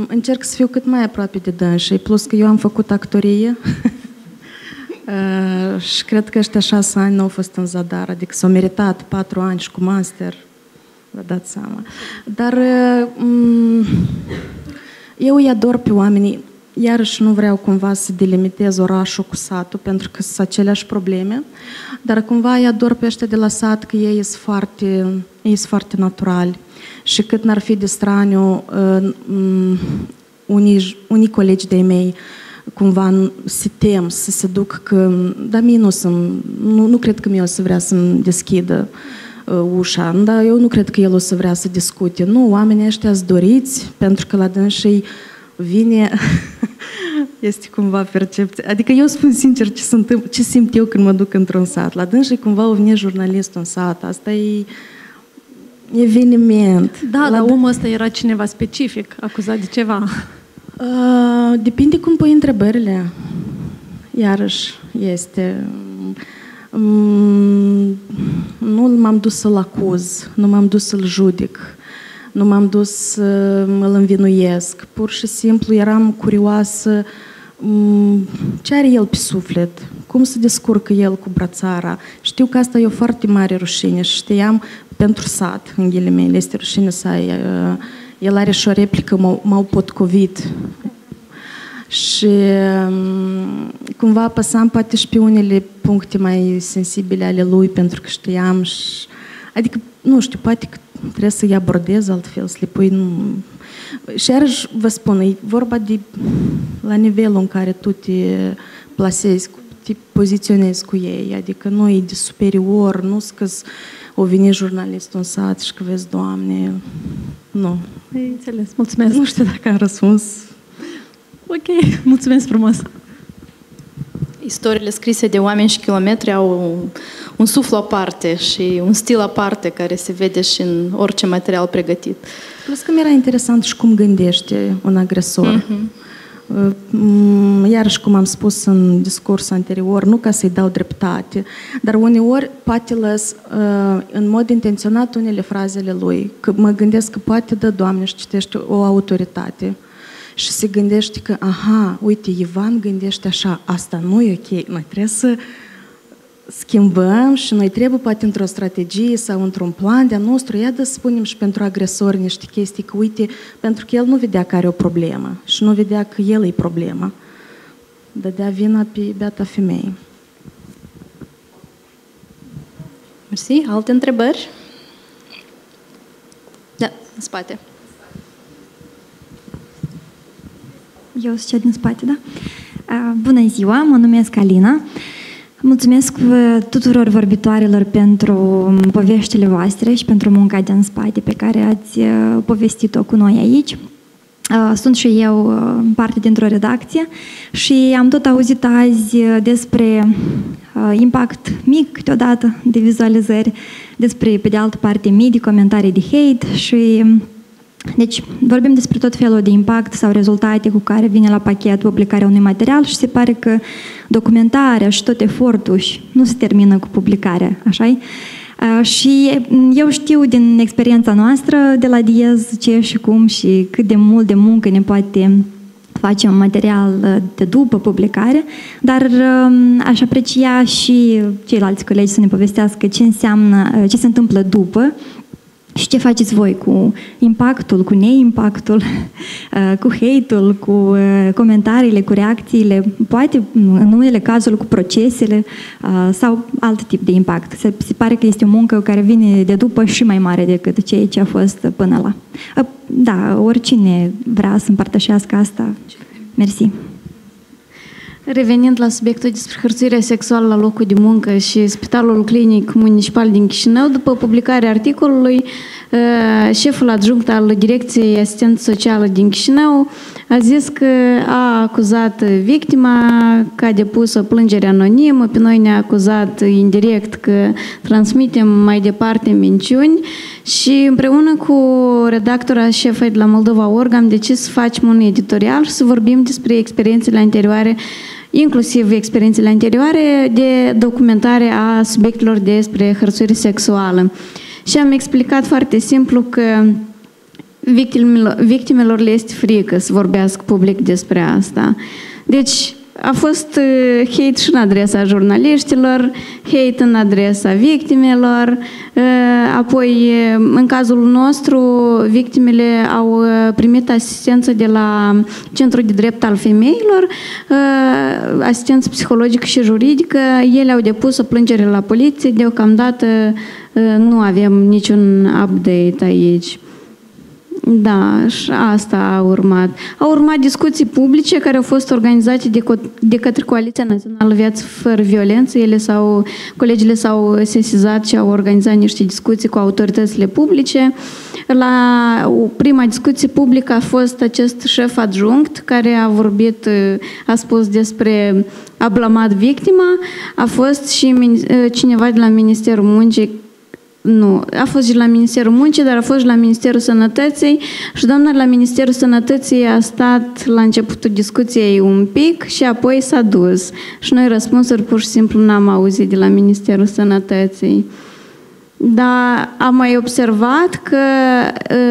încerc să fiu cât mai aproape de dânsii, plus că eu am făcut actorie uh, și cred că ăștia șase ani nu au fost în zadar, adică s-au meritat patru ani și cu master, vă dați seama. Dar uh, eu îi ador pe oamenii, iarăși nu vreau cumva să delimitez orașul cu satul, pentru că sunt aceleași probleme, dar cumva îi ador pe ăștia de la sat că ei sunt foarte, ei sunt foarte naturali și cât n-ar fi de straniu, uh, unii, unii colegi de mei cumva se tem să se duc că, dar mie nu, nu, nu cred că mie o să vrea să-mi deschidă uh, ușa, dar eu nu cred că el o să vrea să discute. Nu, oamenii ăștia sunt doriți, pentru că la dânsii vine, este cumva percepție. Adică eu spun sincer ce, sunt, ce simt eu când mă duc într-un sat. La dânsii cumva o vine jurnalistul în sat. Asta e eveniment. Da, la dar omul ăsta era cineva specific, acuzat de ceva. Uh, depinde cum pui întrebările. Iarăși este... Um, nu m-am dus să-l acuz, nu m-am dus să-l judec, nu m-am dus să mă-l învinuiesc. Pur și simplu eram curioasă um, ce are el pe suflet, cum se descurcă el cu brațara. Știu că asta e o foarte mare rușine și știam pentru sat, în ghilimele, este rușine să ai... Uh, el are și o replică, m-au, m-au potcovit. Și um, cumva apăsam poate și pe unele puncte mai sensibile ale lui, pentru că știam și... Adică, nu știu, poate că trebuie să-i abordez altfel, să le pui... Nu... Și iarăși vă spun, e vorba de la nivelul în care tu te plasezi, te poziționezi cu ei, adică nu e de superior, nu că o vine jurnalistul în sat și că vezi, Doamne, nu. Ei, înțeles, mulțumesc. Nu știu dacă am răspuns. Ok, mulțumesc frumos. Istoriile scrise de oameni și kilometri au un, un suflu aparte și un stil aparte care se vede și în orice material pregătit. Plus că mi-era interesant și cum gândește un agresor. Mm-hmm. Mm, iarăși, cum am spus în discurs anterior, nu ca să-i dau dreptate, dar uneori poate lăs uh, în mod intenționat unele frazele lui, că mă gândesc că poate dă Doamne și citește o autoritate și se gândește că, aha, uite, Ivan gândește așa, asta nu e ok, noi trebuie să schimbăm și noi trebuie poate într-o strategie sau într-un plan de-a nostru, ia să spunem și pentru agresori niște chestii, că uite, pentru că el nu vedea că are o problemă și nu vedea că el e problema. Dădea vina pe beata femei. Mersi. Alte întrebări? Da, în spate. Eu sunt cea din spate, da? Bună ziua, mă numesc Alina. Mulțumesc tuturor vorbitoarelor pentru um, poveștile voastre și pentru munca din spate pe care ați uh, povestit-o cu noi aici. Uh, sunt și eu uh, parte dintr-o redacție și am tot auzit azi despre impact mic câteodată de vizualizări, despre, pe de altă parte, mii de comentarii de hate și um, deci vorbim despre tot felul de impact sau rezultate cu care vine la pachet publicarea unui material și se pare că documentarea și tot efortul nu se termină cu publicarea, așa Și eu știu din experiența noastră de la Diez ce și cum și cât de mult de muncă ne poate face un material de după publicare, dar aș aprecia și ceilalți colegi să ne povestească ce înseamnă, ce se întâmplă după, și ce faceți voi cu impactul, cu neimpactul, uh, cu hate-ul, cu uh, comentariile, cu reacțiile, poate în unele cazuri cu procesele uh, sau alt tip de impact. Se, se pare că este o muncă care vine de după și mai mare decât ceea ce a fost până la. Da, oricine vrea să împărtășească asta. Mersi. Revenind la subiectul despre hărțuirea sexuală la locul de muncă și Spitalul Clinic Municipal din Chișinău, după publicarea articolului, șeful adjunct al Direcției Asistență Socială din Chișinău a zis că a acuzat victima că a depus o plângere anonimă, pe noi ne-a acuzat indirect că transmitem mai departe minciuni și împreună cu redactora șefă de la Moldova Org am decis să facem un editorial și să vorbim despre experiențele anterioare inclusiv experiențele anterioare de documentare a subiectelor despre hărțuire sexuală. Și am explicat foarte simplu că victimelor, victimelor le este frică să vorbească public despre asta. Deci, a fost uh, hate și în adresa jurnaliștilor, hate în adresa victimelor, uh, apoi uh, în cazul nostru victimele au primit asistență de la Centrul de Drept al Femeilor, asistență psihologică și juridică, ele au depus o plângere la poliție, deocamdată nu avem niciun update aici. Da, și asta a urmat. Au urmat discuții publice care au fost organizate de, co- de către Coaliția Națională Viață Fără Violență. Ele sau colegile s-au sesizat și au organizat niște discuții cu autoritățile publice. La prima discuție publică a fost acest șef adjunct care a vorbit, a spus despre a blamat victima, a fost și cineva de la Ministerul Muncii nu, a fost și la Ministerul Muncii, dar a fost și la Ministerul Sănătății și doamna la Ministerul Sănătății a stat la începutul discuției un pic și apoi s-a dus. Și noi răspunsuri pur și simplu n-am auzit de la Ministerul Sănătății. Dar am mai observat că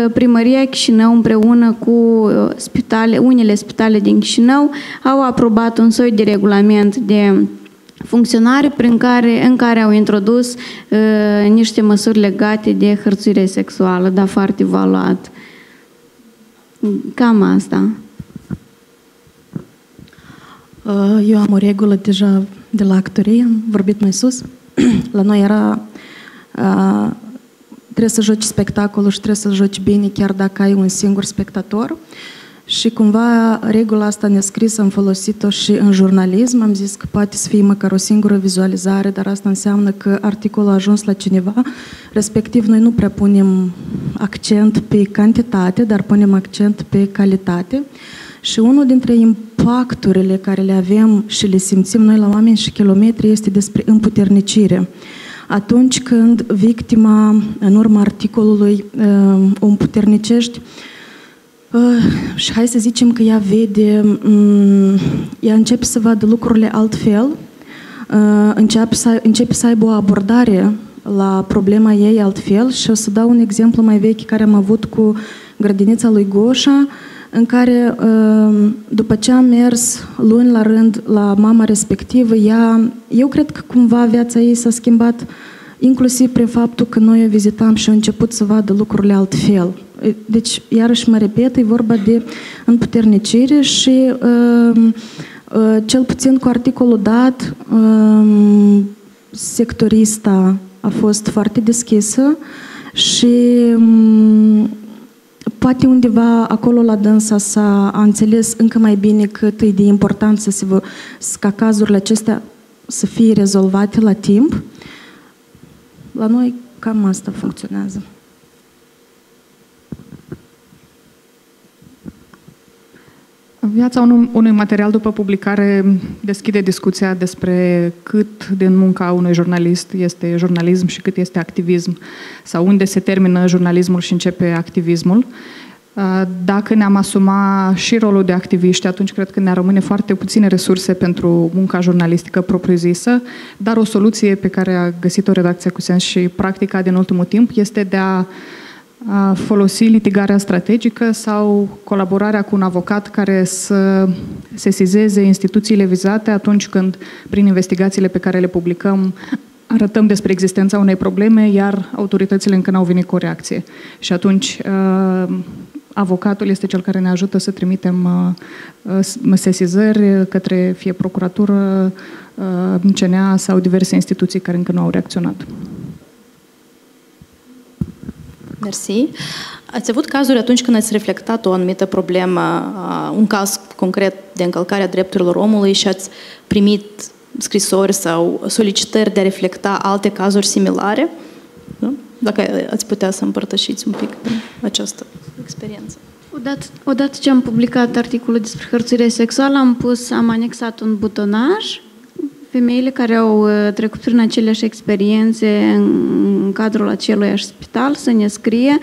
ă, primăria Chișinău împreună cu ă, spitale, unele spitale din Chișinău au aprobat un soi de regulament de funcționare prin care, în care au introdus uh, niște măsuri legate de hărțuire sexuală, dar foarte valuat. Cam asta. Uh, eu am o regulă deja de la actorie, am vorbit mai sus. la noi era uh, trebuie să joci spectacolul și trebuie să joci bine chiar dacă ai un singur spectator. Uh, și cumva regula asta nescrisă am folosit-o și în jurnalism. Am zis că poate să fie măcar o singură vizualizare, dar asta înseamnă că articolul a ajuns la cineva. Respectiv, noi nu prea punem accent pe cantitate, dar punem accent pe calitate. Și unul dintre impacturile care le avem și le simțim noi la oameni și kilometri este despre împuternicire. Atunci când victima, în urma articolului, uh, o împuternicești, Uh, și hai să zicem că ea vede, um, ea începe să vadă lucrurile altfel, uh, începe, să, începe să aibă o abordare la problema ei altfel și o să dau un exemplu mai vechi care am avut cu grădinița lui Goșa, în care, uh, după ce am mers luni la rând la mama respectivă, ea, eu cred că cumva viața ei s-a schimbat inclusiv prin faptul că noi o vizitam și a început să vadă lucrurile altfel. Deci, iarăși mă repet, e vorba de împuternicire și uh, uh, cel puțin cu articolul dat, uh, sectorista a fost foarte deschisă și um, poate undeva acolo la dânsa s-a a înțeles încă mai bine cât e de important să se, ca cazurile acestea să fie rezolvate la timp. La noi cam asta funcționează. Viața unui, unui material după publicare deschide discuția despre cât din munca unui jurnalist este jurnalism și cât este activism, sau unde se termină jurnalismul și începe activismul. Dacă ne-am asuma și rolul de activiști, atunci cred că ne-ar rămâne foarte puține resurse pentru munca jurnalistică propriu-zisă, dar o soluție pe care a găsit-o redacția cu sens și practica din ultimul timp este de a a folosi litigarea strategică sau colaborarea cu un avocat care să sesizeze instituțiile vizate atunci când, prin investigațiile pe care le publicăm, arătăm despre existența unei probleme, iar autoritățile încă n-au venit cu o reacție. Și atunci avocatul este cel care ne ajută să trimitem sesizări către fie procuratură, CNA sau diverse instituții care încă nu au reacționat. Mersi. Ați avut cazuri atunci când ați reflectat o anumită problemă, un caz concret de încălcare a drepturilor omului și ați primit scrisori sau solicitări de a reflecta alte cazuri similare? Dacă ați putea să împărtășiți un pic această experiență. Odată, odată ce am publicat articolul despre hărțuire sexuală, am pus, am anexat un butonaj femeile care au uh, trecut prin aceleași experiențe în cadrul acelui spital să ne scrie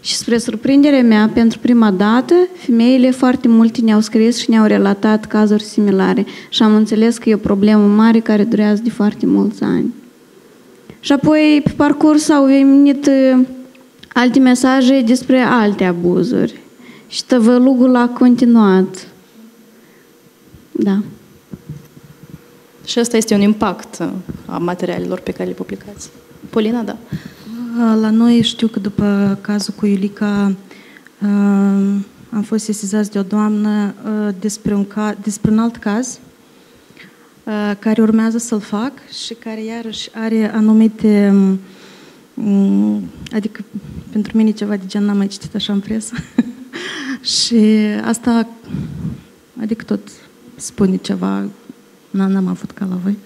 și spre surprinderea mea, pentru prima dată, femeile foarte multe ne-au scris și ne-au relatat cazuri similare și am înțeles că e o problemă mare care durează de foarte mulți ani. Și apoi, pe parcurs, au venit uh, alte mesaje despre alte abuzuri. Și tăvălugul a continuat. Da. Și asta este un impact uh, a materialelor pe care le publicați. Polina, da. La noi știu că după cazul cu Iulica uh, am fost sesizați de o doamnă uh, despre un, ca, despre un alt caz care urmează să-l fac și care iarăși are anumite um, adică pentru mine ceva de gen n-am mai citit așa în presă și asta adică tot spune ceva N-am avut ca la voi.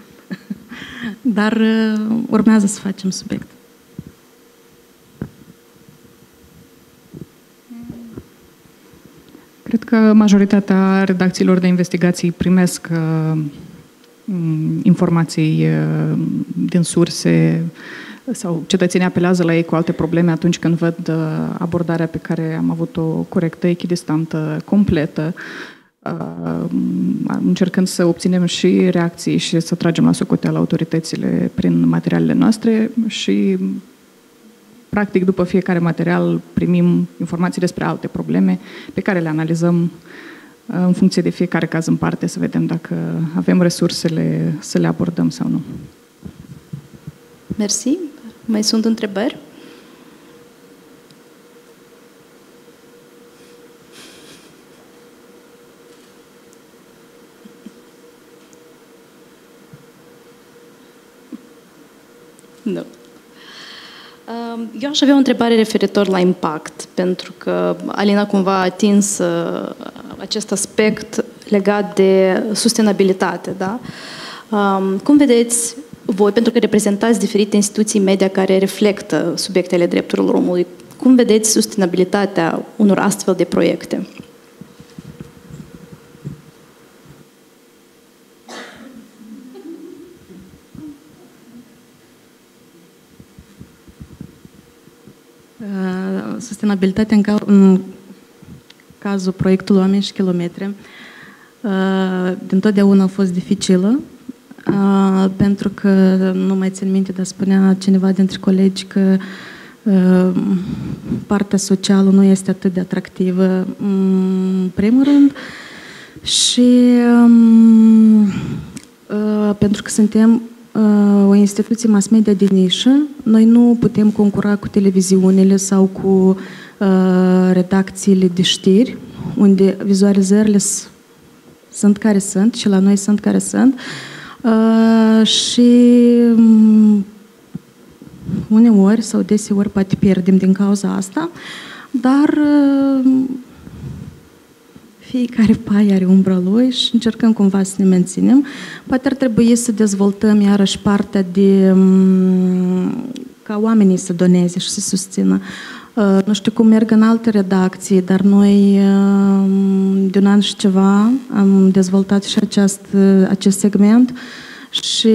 Dar uh, urmează să facem subiect. Cred că majoritatea redacțiilor de investigații primesc uh, informații uh, din surse sau cetățenii apelează la ei cu alte probleme atunci când văd uh, abordarea pe care am avut-o corectă, echidistantă, completă. Uh, încercând să obținem și reacții și să tragem la socoteală autoritățile prin materialele noastre și practic după fiecare material primim informații despre alte probleme pe care le analizăm uh, în funcție de fiecare caz în parte să vedem dacă avem resursele să le abordăm sau nu. Mersi. Mai sunt întrebări? Nu. Eu aș avea o întrebare referitor la impact, pentru că Alina cumva a atins uh, acest aspect legat de sustenabilitate. Da? Cum vedeți voi, pentru că reprezentați diferite instituții media care reflectă subiectele drepturilor omului, cum vedeți sustenabilitatea unor astfel de proiecte? Sustenabilitatea în, ca, în cazul proiectului Oameni și Kilometre. Uh, din totdeauna a fost dificilă uh, pentru că nu mai țin minte, dar spunea cineva dintre colegi că uh, partea socială nu este atât de atractivă în primul rând. Și um, pentru că suntem Uh, o instituție mass media de nișă, noi nu putem concura cu televiziunile sau cu uh, redacțiile de știri, unde vizualizările sunt care sunt și la noi sunt care sunt. Uh, și um, uneori sau deseori poate pierdem din cauza asta, dar uh, fiecare pai are umbra lui și încercăm cumva să ne menținem. Poate ar trebui să dezvoltăm iarăși partea de mm, ca oamenii să doneze și să susțină. Uh, nu știu cum merg în alte redacții, dar noi uh, de un an și ceva am dezvoltat și acest, acest segment și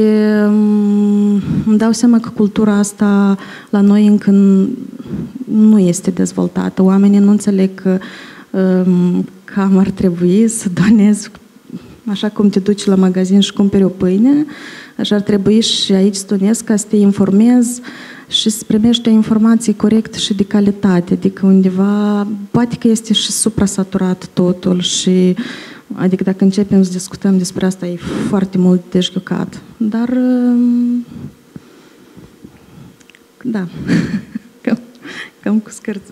mm, îmi dau seama că cultura asta la noi încă nu este dezvoltată. Oamenii nu înțeleg că um, cam ar trebui să donez așa cum te duci la magazin și cumperi o pâine, așa ar trebui și aici să donez ca să te informezi și să primești o informație corectă și de calitate, adică undeva, poate că este și suprasaturat totul și adică dacă începem să discutăm despre asta e foarte mult de jucat, dar um, da, cam, cam cu scârță.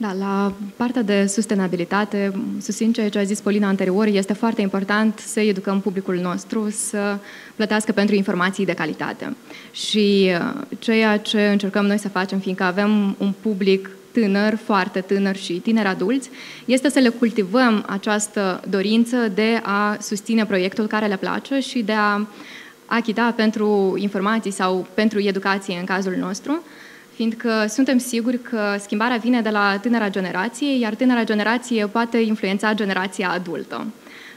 Da, la partea de sustenabilitate, susțin ceea ce a zis Polina anterior, este foarte important să educăm publicul nostru să plătească pentru informații de calitate. Și uh, ceea ce încercăm noi să facem, fiindcă avem un public tânăr, foarte tânăr și tineri adulți, este să le cultivăm această dorință de a susține proiectul care le place și de a achita pentru informații sau pentru educație în cazul nostru, fiindcă suntem siguri că schimbarea vine de la tânăra generație, iar tânăra generație poate influența generația adultă.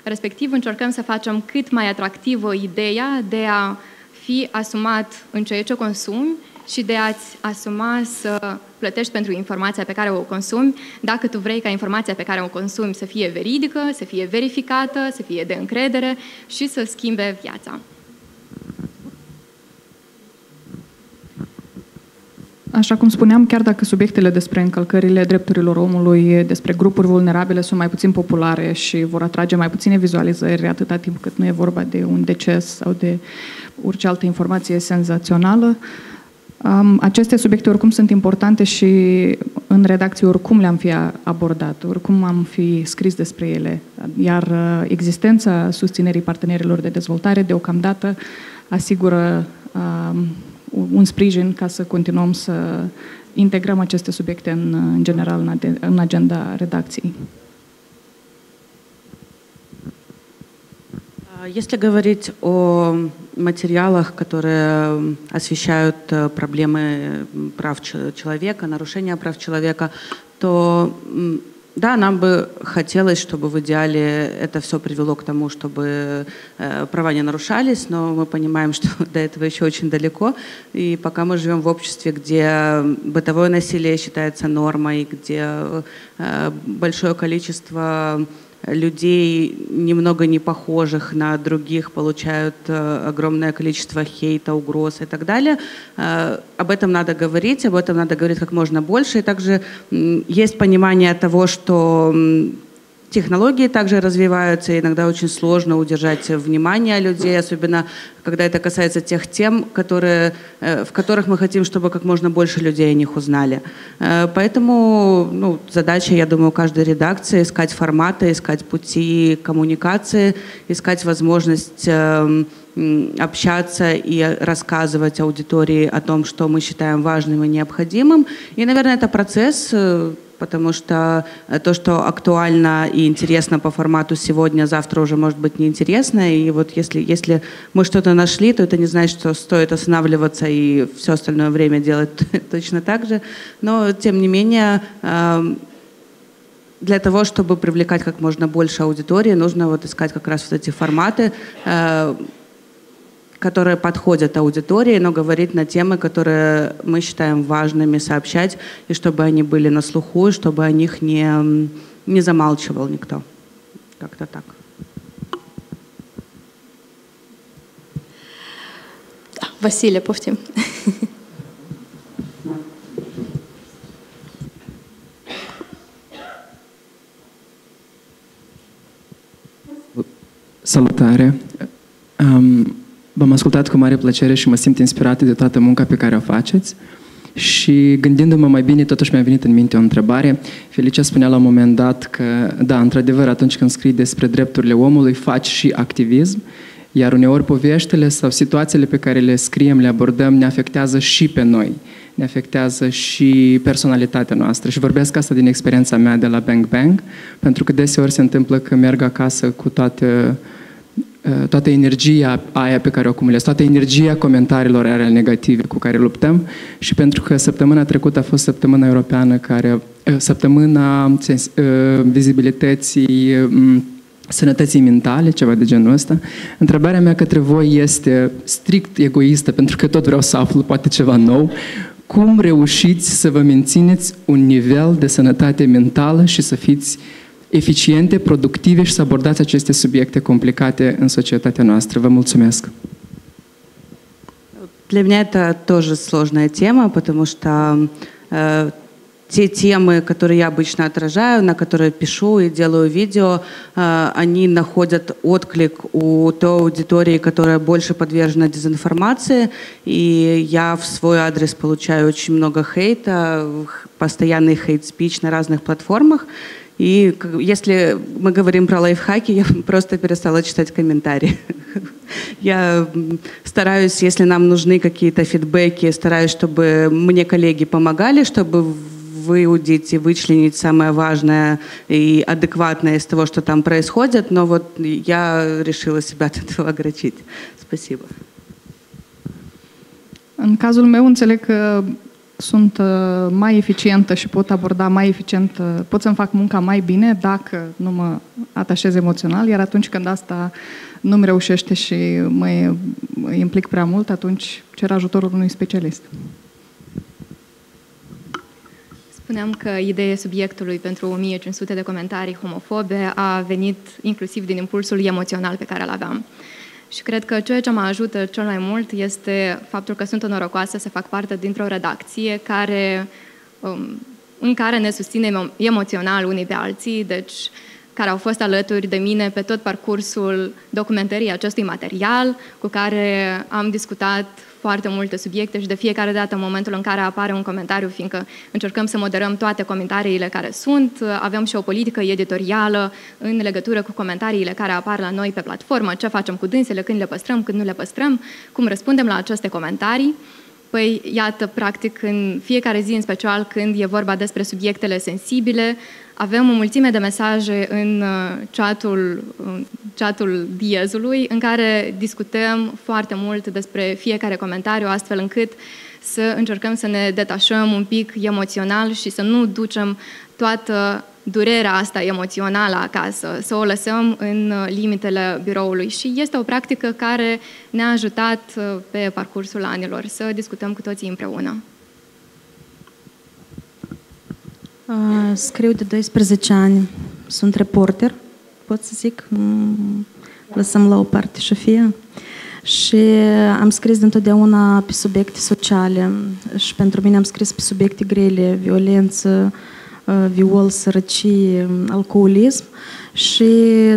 Respectiv, încercăm să facem cât mai atractivă ideea de a fi asumat în ceea ce consumi și de a-ți asuma să plătești pentru informația pe care o consumi, dacă tu vrei ca informația pe care o consumi să fie veridică, să fie verificată, să fie de încredere și să schimbe viața. Așa cum spuneam, chiar dacă subiectele despre încălcările drepturilor omului, despre grupuri vulnerabile sunt mai puțin populare și vor atrage mai puține vizualizări atâta timp cât nu e vorba de un deces sau de orice altă informație senzațională, aceste subiecte oricum sunt importante și în redacție oricum le-am fi abordat, oricum am fi scris despre ele. Iar uh, existența susținerii partenerilor de dezvoltare deocamdată asigură un sprijin ca să continuăm să integrăm aceste subiecte în, în general în agenda redacției. Если говорить о материалах, которые освещают проблемы прав человека, нарушения прав человека, то да, нам бы хотелось, чтобы в идеале это все привело к тому, чтобы э, права не нарушались, но мы понимаем, что до этого еще очень далеко. И пока мы живем в обществе, где бытовое насилие считается нормой, где э, большое количество людей, немного не похожих на других, получают э, огромное количество хейта, угроз и так далее. Э, об этом надо говорить, об этом надо говорить как можно больше. И также есть понимание того, что Технологии также развиваются, и иногда очень сложно удержать внимание людей, особенно когда это касается тех тем, которые, э, в которых мы хотим, чтобы как можно больше людей о них узнали. Э, поэтому ну, задача, я думаю, каждой редакции искать форматы, искать пути коммуникации, искать возможность эм, общаться и рассказывать аудитории о том, что мы считаем важным и необходимым. И, наверное, это процесс, э, потому что э, то, что актуально и интересно по формату сегодня, завтра уже может быть неинтересно. И вот если, если мы что-то нашли, то это не значит, что стоит останавливаться и все остальное время делать точно так же. Но, тем не менее, эм, для того, чтобы привлекать как можно больше аудитории, нужно вот искать как раз вот эти форматы, которые подходят аудитории, но говорить на темы, которые мы считаем важными сообщать, и чтобы они были на слуху, и чтобы о них не, не замалчивал никто. Как-то так. Василия, повтим. Salutare! Um, V-am ascultat cu mare plăcere și mă simt inspirat de toată munca pe care o faceți. Și gândindu-mă mai bine, totuși mi-a venit în minte o întrebare. Felicia spunea la un moment dat că, da, într-adevăr, atunci când scrii despre drepturile omului, faci și activism, iar uneori poveștile sau situațiile pe care le scriem, le abordăm, ne afectează și pe noi. Ne afectează și personalitatea noastră. Și vorbesc asta din experiența mea de la Bang Bang, pentru că deseori se întâmplă că merg acasă cu toate Eh, toată energia aia pe care o acumulez, toată energia comentariilor alea negative cu care luptăm și pentru că săptămâna trecută a fost săptămâna europeană care, eh, săptămâna eh, vizibilității mm, sănătății mentale, ceva de genul ăsta. Întrebarea mea către voi este strict egoistă, pentru că tot vreau să aflu poate ceva nou. Cum reușiți să vă mențineți un nivel de sănătate mentală și să fiți uh, eficiente, productive și să abordați aceste subiecte complicate în societatea noastră. Vă mulțumesc! Для меня это тоже сложная тема, потому что э, те темы, которые я обычно отражаю, на которые пишу и делаю видео, э, они находят отклик у той аудитории, которая больше подвержена дезинформации. И я в свой адрес получаю очень много хейта, постоянный хейт-спич на разных платформах. И если мы говорим про лайфхаки, я просто перестала читать комментарии. Я стараюсь, если нам нужны какие-то фидбэки, стараюсь, чтобы мне коллеги помогали, чтобы выудить и вычленить самое важное и адекватное из того, что там происходит, но вот я решила себя от этого огорчить. Спасибо. În cazul meu înțeleg că sunt uh, mai eficientă și pot aborda mai eficient, uh, pot să-mi fac munca mai bine dacă nu mă atașez emoțional, iar atunci când asta nu mi reușește și mă implic prea mult, atunci cer ajutorul unui specialist. Spuneam că ideea subiectului pentru 1500 de comentarii homofobe a venit inclusiv din impulsul emoțional pe care îl aveam. Și cred că ceea ce mă ajută cel mai mult este faptul că sunt norocoasă să fac parte dintr-o redacție care, um, în care ne susținem emoțional unii pe alții, deci care au fost alături de mine pe tot parcursul documentării acestui material, cu care am discutat foarte multe subiecte și de fiecare dată în momentul în care apare un comentariu, fiindcă încercăm să moderăm toate comentariile care sunt, avem și o politică editorială în legătură cu comentariile care apar la noi pe platformă, ce facem cu dânsele, când le păstrăm, când nu le păstrăm, cum răspundem la aceste comentarii. Păi, iată, practic, în fiecare zi, în special când e vorba despre subiectele sensibile, avem o mulțime de mesaje în uh, chatul, în chatul diezului în care discutăm foarte mult despre fiecare comentariu, astfel încât să încercăm să ne detașăm un pic emoțional și să nu ducem toată durerea asta emoțională acasă, să o lăsăm în uh, limitele biroului. Și este o practică care ne-a ajutat uh, pe parcursul anilor să discutăm cu toții împreună. Scriu de 12 ani, sunt reporter, pot să zic, lăsăm la o parte șofia. Și am scris întotdeauna pe subiecte sociale și pentru mine am scris pe subiecte grele, violență, viol, sărăcie, alcoolism și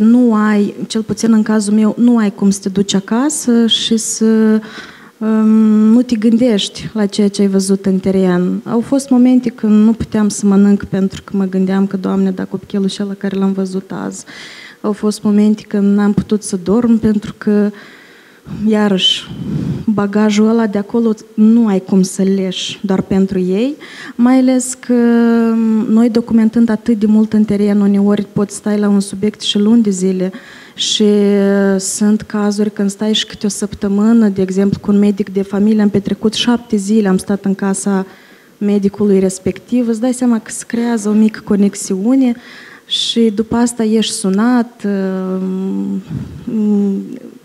nu ai, cel puțin în cazul meu, nu ai cum să te duci acasă și să nu te gândești la ceea ce ai văzut în teren. Au fost momente când nu puteam să mănânc pentru că mă gândeam că, Doamne, dacă copilul la care l-am văzut azi. Au fost momente când n-am putut să dorm pentru că, iarăși, bagajul ăla de acolo nu ai cum să leși doar pentru ei, mai ales că noi documentând atât de mult în teren, uneori poți stai la un subiect și luni de zile și uh, sunt cazuri când stai și câte o săptămână, de exemplu, cu un medic de familie, am petrecut șapte zile, am stat în casa medicului respectiv, îți dai seama că se creează o mică conexiune și după asta ești sunat uh,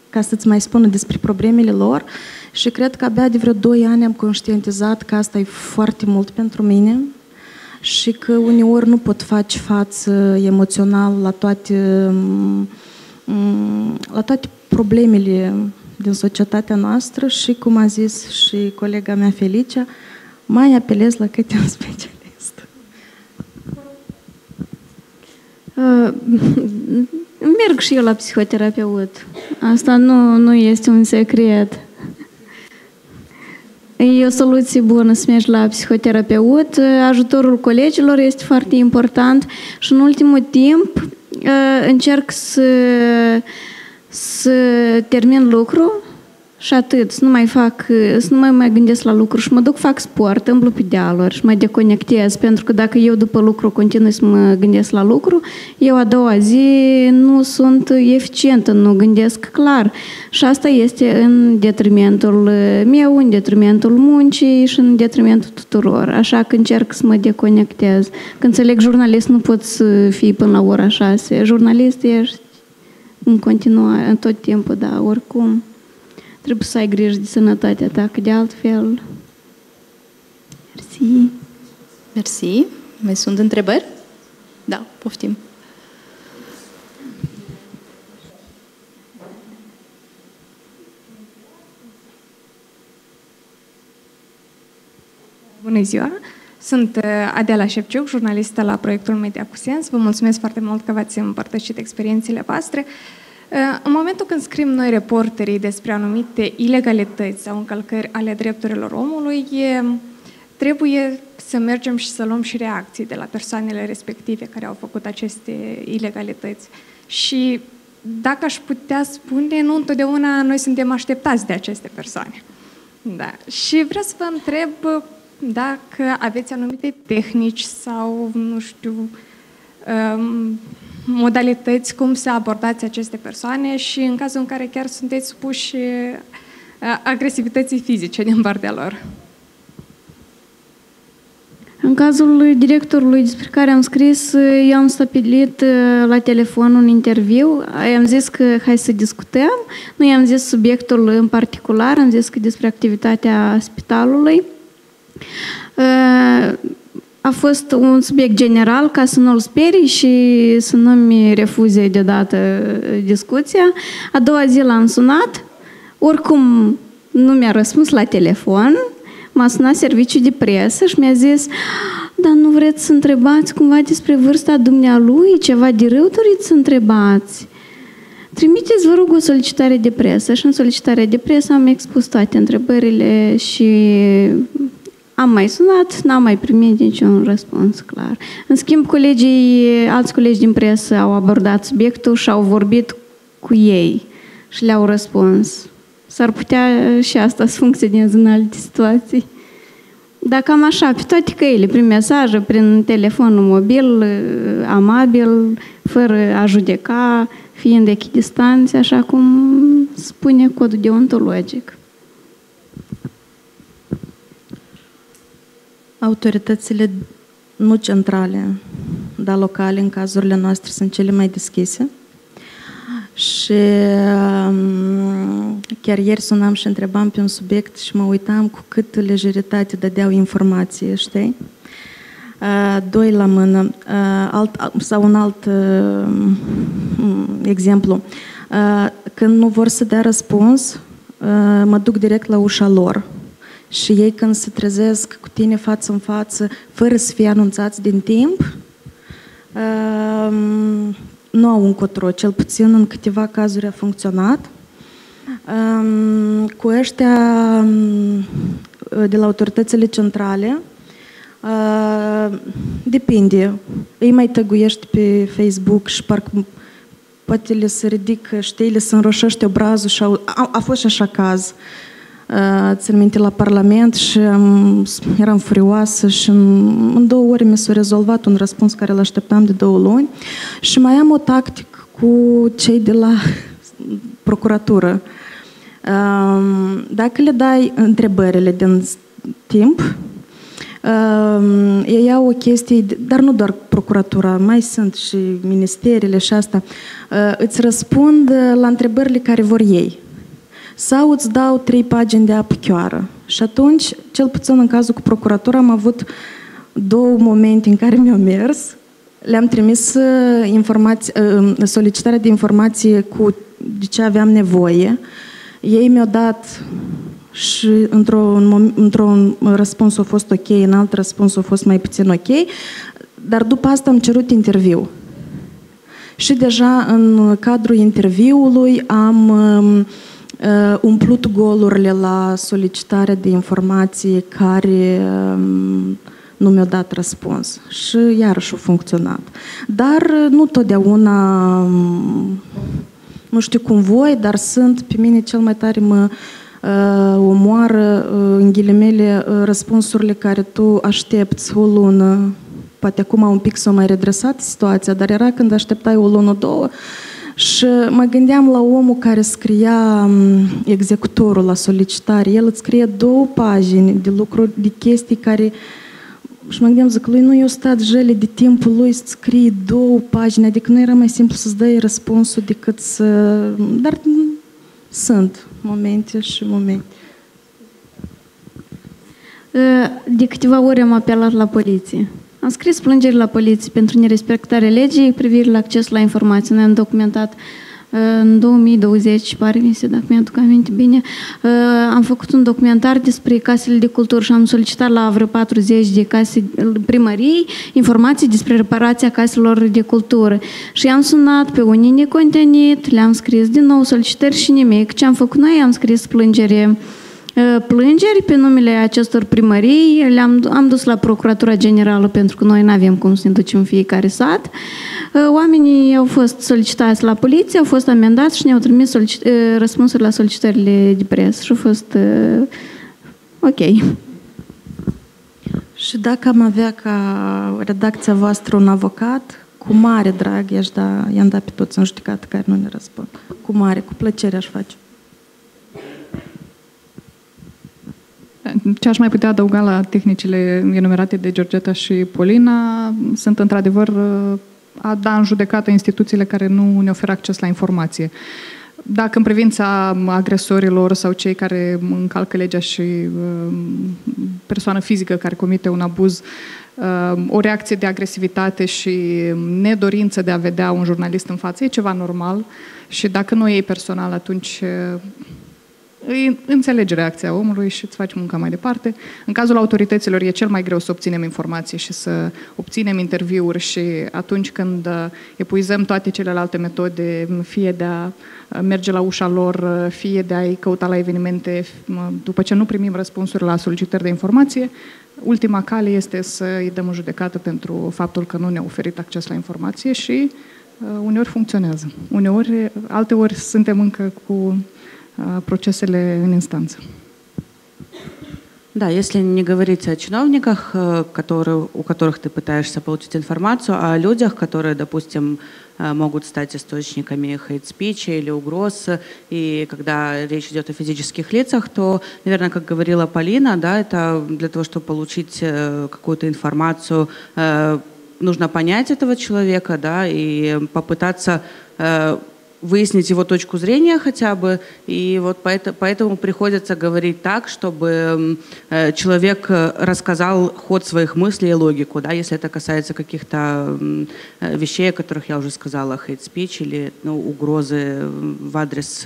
ca să-ți mai spună despre problemele lor și cred că abia de vreo 2 ani am conștientizat că asta e foarte mult pentru mine și că uneori nu pot face față emoțional la toate la toate problemele din societatea noastră și, cum a zis și colega mea Felicia, mai apelez la câte un specialist. Uh, merg și eu la psihoterapeut. Asta nu, nu este un secret. E o soluție bună să mergi la psihoterapeut. Ajutorul colegilor este foarte important și în ultimul timp încerc să, să termin lucru și atât, să nu mai fac, să nu mai, mai gândesc la lucru și mă duc, fac sport, îmblu pe dealuri și mă deconectez, pentru că dacă eu după lucru continui să mă gândesc la lucru, eu a doua zi nu sunt eficientă, nu gândesc clar. Și asta este în detrimentul meu, în detrimentul muncii și în detrimentul tuturor. Așa că încerc să mă deconectez. Când înțeleg jurnalist, nu pot să fii până la ora șase. Jurnalist ești în continuare, în tot timpul, da, oricum. Trebuie să ai grijă de sănătatea ta, că de altfel... Mersi. Mersi. Mai sunt întrebări? Da, poftim. Bună ziua! Sunt uh, Adela Șepciuc, jurnalistă la proiectul Media cu Sens. Vă mulțumesc foarte mult că v-ați împărtășit experiențele voastre. Uh, în momentul când scriem noi reporterii despre anumite ilegalități sau încălcări ale drepturilor omului, trebuie să mergem și să luăm și reacții de la persoanele respective care au făcut aceste ilegalități. Și dacă aș putea spune, nu întotdeauna noi suntem așteptați de aceste persoane. Da. Și vreau să vă întreb dacă aveți anumite tehnici sau, nu știu, um, modalități cum să abordați aceste persoane și în cazul în care chiar sunteți supuși agresivității fizice din partea lor. În cazul directorului despre care am scris, eu am stabilit la telefon un interviu, i-am zis că hai să discutăm, nu i-am zis subiectul în particular, am zis că despre activitatea spitalului. A fost un subiect general ca să nu-l sperii și să nu-mi refuze deodată discuția. A doua zi l-am sunat, oricum nu mi-a răspuns la telefon, m-a sunat serviciul de presă și mi-a zis dar nu vreți să întrebați cumva despre vârsta dumnealui, ceva de rău doriți să întrebați? Trimiteți, vă rog, o solicitare de presă și în solicitarea de presă am expus toate întrebările și am mai sunat, n-am mai primit niciun răspuns clar. În schimb, colegii, alți colegi din presă au abordat subiectul și au vorbit cu ei și le-au răspuns. S-ar putea și asta să funcționeze în alte situații. Dar cam așa, pe toate căile, prin mesaje, prin telefonul mobil, amabil, fără a judeca, fiind echidistanți, așa cum spune codul deontologic. Autoritățile nu centrale, dar locale, în cazurile noastre, sunt cele mai deschise. Și um, chiar ieri sunam și întrebam pe un subiect și mă uitam cu cât lejeritate dădeau informație, știi? Uh, doi la mână. Uh, alt, sau un alt uh, exemplu. Când nu vor să dea răspuns, mă duc direct la ușa lor. Și ei când se trezesc cu tine față în față, fără să fie anunțați din timp, nu au un cotro, cel puțin în câteva cazuri a funcționat. Cu ăștia de la autoritățile centrale, depinde. Îi mai tăguiești pe Facebook și parcă poate le se ridică, știi, le se înroșește obrazul și au, a, a fost și așa caz. Țin minte la Parlament și eram furioasă și în, în două ore mi s-a rezolvat un răspuns care îl așteptam de două luni și mai am o tactică cu cei de la procuratură. Dacă le dai întrebările din timp, ei au o chestie, dar nu doar procuratura, mai sunt și ministerele și asta, îți răspund la întrebările care vor ei sau îți dau trei pagini de apă chioară. Și atunci, cel puțin în cazul cu procuratura, am avut două momente în care mi-au mers. Le-am trimis uh, informații, uh, solicitarea de informație cu de ce aveam nevoie. Ei mi-au dat și într-un, într-un răspuns a fost ok, în alt răspuns a fost mai puțin ok, dar după asta am cerut interviu. Și deja în cadrul interviului am uh, Uh, umplut golurile la solicitarea de informații care um, nu mi-au dat răspuns. Și iarăși a funcționat. Dar uh, nu totdeauna, um, nu știu cum voi, dar sunt, pe mine cel mai tare mă uh, omoară, uh, în ghilimele, uh, răspunsurile care tu aștepți o lună. Poate acum un pic s-a mai redresat situația, dar era când așteptai o lună, două, și mă gândeam la omul care scria executorul la solicitare. El îți scrie două pagini de lucruri, de chestii care... Și mă gândeam, zic, lui nu i-a stat jele de timpul lui să scrie două pagini, adică nu era mai simplu să-ți dai răspunsul decât să... Dar sunt momente și momente. De câteva ori am apelat la poliție. Am scris plângeri la poliție pentru nerespectarea legii privire la acces la informații. Noi am documentat uh, în 2020, pare mi se, dacă mi-aduc aminte bine, uh, am făcut un documentar despre casele de cultură și am solicitat la vreo 40 de case primării informații despre reparația caselor de cultură. Și am sunat pe unii necontenit, le-am scris din nou solicitări și nimic. Ce am făcut noi? Am scris plângere plângeri pe numele acestor primării, le-am am dus la Procuratura Generală pentru că noi nu avem cum să ne ducem în fiecare sat. Oamenii au fost solicitați la poliție, au fost amendați și ne-au trimis răspunsuri la solicitările de presă și a fost ok. Și dacă am avea ca redacția voastră un avocat, cu mare drag i-aș da, i-am dat pe toți în judecată care nu ne răspund. Cu mare, cu plăcere aș face. Ce aș mai putea adăuga la tehnicile enumerate de Georgeta și Polina sunt într-adevăr a da în judecată instituțiile care nu ne oferă acces la informație. Dacă în privința agresorilor sau cei care încalcă legea și uh, persoană fizică care comite un abuz, uh, o reacție de agresivitate și nedorință de a vedea un jurnalist în față, e ceva normal și dacă nu e personal, atunci uh, îi înțelegi reacția omului și îți faci munca mai departe. În cazul autorităților e cel mai greu să obținem informații și să obținem interviuri și atunci când uh, epuizăm toate celelalte metode, fie de a uh, merge la ușa lor, uh, fie de a-i căuta la evenimente, după ce nu primim răspunsuri la solicitări de informație, ultima cale este să îi dăm o judecată pentru faptul că nu ne-au oferit acces la informație și uneori funcționează. Uneori, alteori suntem încă cu процессele în инстанции. Да, если не говорить о чиновниках, э, которые, у которых ты пытаешься получить информацию, а о людях, которые, допустим, э, могут стать источниками хейт-спича или угроз, и когда речь идет о физических лицах, то, наверное, как говорила Полина, да, это для того, чтобы получить э, какую-то информацию, нужно понять этого человека, да, и попытаться выяснить его точку зрения хотя бы, и вот поэтому, поэтому приходится говорить так, чтобы э, человек э, рассказал ход своих мыслей и логику, да, если это касается каких-то э, вещей, о которых я уже сказала, hate speech или ну, угрозы в адрес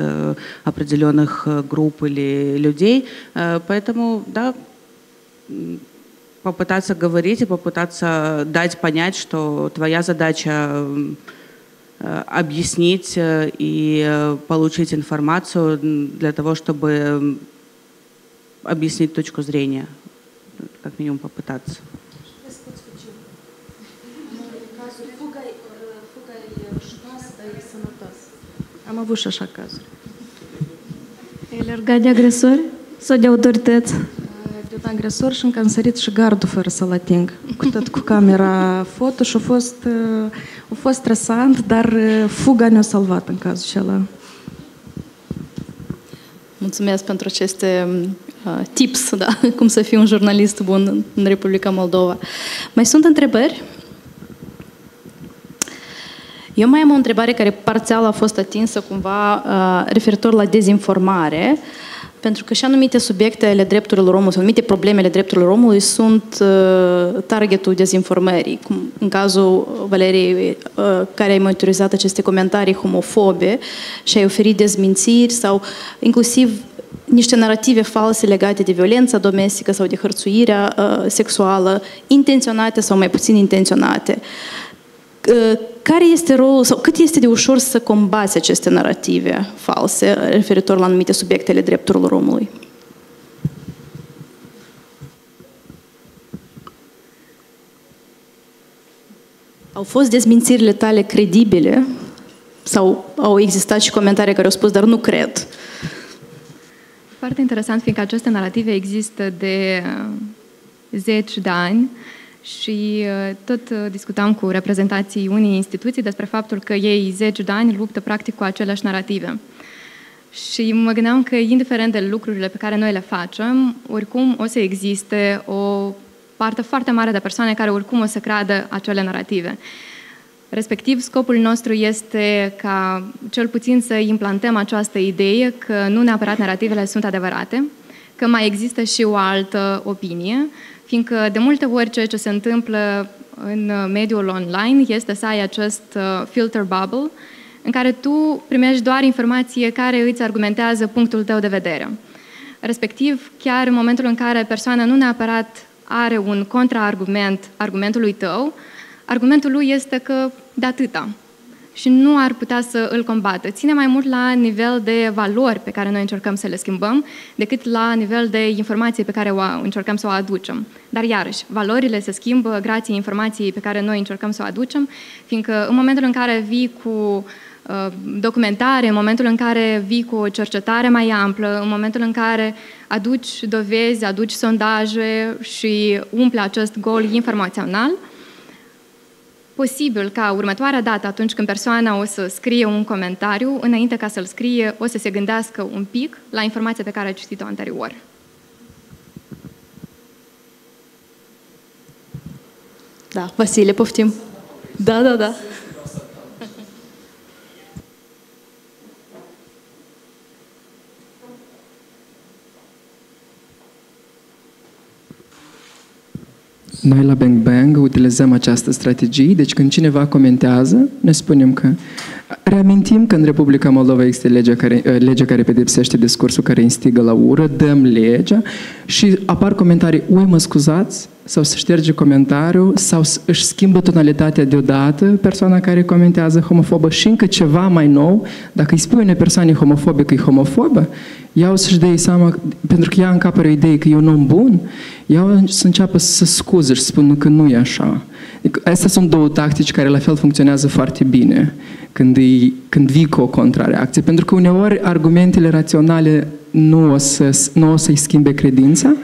определенных групп или людей, поэтому, да, попытаться говорить и попытаться дать понять, что твоя задача объяснить э, и э, получить информацию для того, чтобы объяснить точку зрения, как минимум попытаться. Am avut și așa cazuri. E legat de? De un agresor și încă am sărit și gardul fără să-l ating. Cu tot cu camera foto și a fost a fost stresant, dar uh, fuga ne-a salvat în cazul acela. Mulțumesc pentru aceste uh, tips, da, cum să fii un jurnalist bun în Republica Moldova. Mai sunt întrebări? Eu mai am o întrebare care parțial a fost atinsă cumva uh, referitor la dezinformare. Uh, pentru că și anumite subiecte ale drepturilor omului, anumite probleme ale drepturilor omului sunt uh, targetul dezinformării. Cum în cazul Valeriei, uh, care ai monitorizat aceste comentarii homofobe și ai oferit dezmințiri sau inclusiv niște narrative false legate de violența domestică sau de hărțuirea uh, sexuală, intenționate sau mai puțin intenționate. Uh, care este rolul sau cât este de ușor să combați aceste narrative false referitor la anumite subiecte ale drepturilor omului? Au fost dezmințirile tale credibile sau au existat și comentarii care au spus, dar nu cred? Foarte interesant, fiindcă aceste narrative există de zeci de ani și uh, tot uh, discutam cu reprezentații unei instituții despre faptul că ei zeci de ani luptă practic cu aceleași narrative. Și mă gândeam că, indiferent de lucrurile pe care noi le facem, oricum o să existe o parte foarte mare de persoane care oricum o să creadă acele narrative. Respectiv, scopul nostru este ca cel puțin să implantăm această idee că nu neapărat narrativele sunt adevărate, că mai există și o altă opinie, fiindcă de multe ori ceea ce se întâmplă în mediul online este să ai acest uh, filter bubble în care tu primești doar informație care îți argumentează punctul tău de vedere. Respectiv, chiar în momentul în care persoana nu neapărat are un contraargument argumentului tău, argumentul lui este că de atâta și nu ar putea să îl combată. Ține mai mult la nivel de valori pe care noi încercăm să le schimbăm, decât la nivel de informație pe care o încercăm să o aducem. Dar iarăși, valorile se schimbă grație informației pe care noi încercăm să o aducem, fiindcă în momentul în care vii cu uh, documentare, în momentul în care vii cu o cercetare mai amplă, în momentul în care aduci dovezi, aduci sondaje și umple acest gol informațional, posibil ca următoarea dată, atunci când persoana o să scrie un comentariu, înainte ca să-l scrie, o să se gândească un pic la informația pe care a citit-o anterior. Da, Vasile, poftim. Da, da, da. Noi la Bang Bang utilizăm această strategie, deci când cineva comentează, ne spunem că reamintim că în Republica Moldova există legea care, eh, legea care pedepsește discursul care instigă la ură, dăm legea și apar comentarii, ui, mă scuzați, sau să șterge comentariul, sau își schimbă tonalitatea deodată persoana care comentează homofobă și încă ceva mai nou, dacă îi spui unei persoane homofobe că e homofobă, ea o să-și dea seama, pentru că ea în capăr o idee că e un om bun, ea o să înceapă să scuze și să spună că nu e așa. Adică, astea sunt două tactici care la fel funcționează foarte bine când, îi, când vii cu o contrareacție, pentru că uneori argumentele raționale nu o, să, nu o să-i schimbe credința,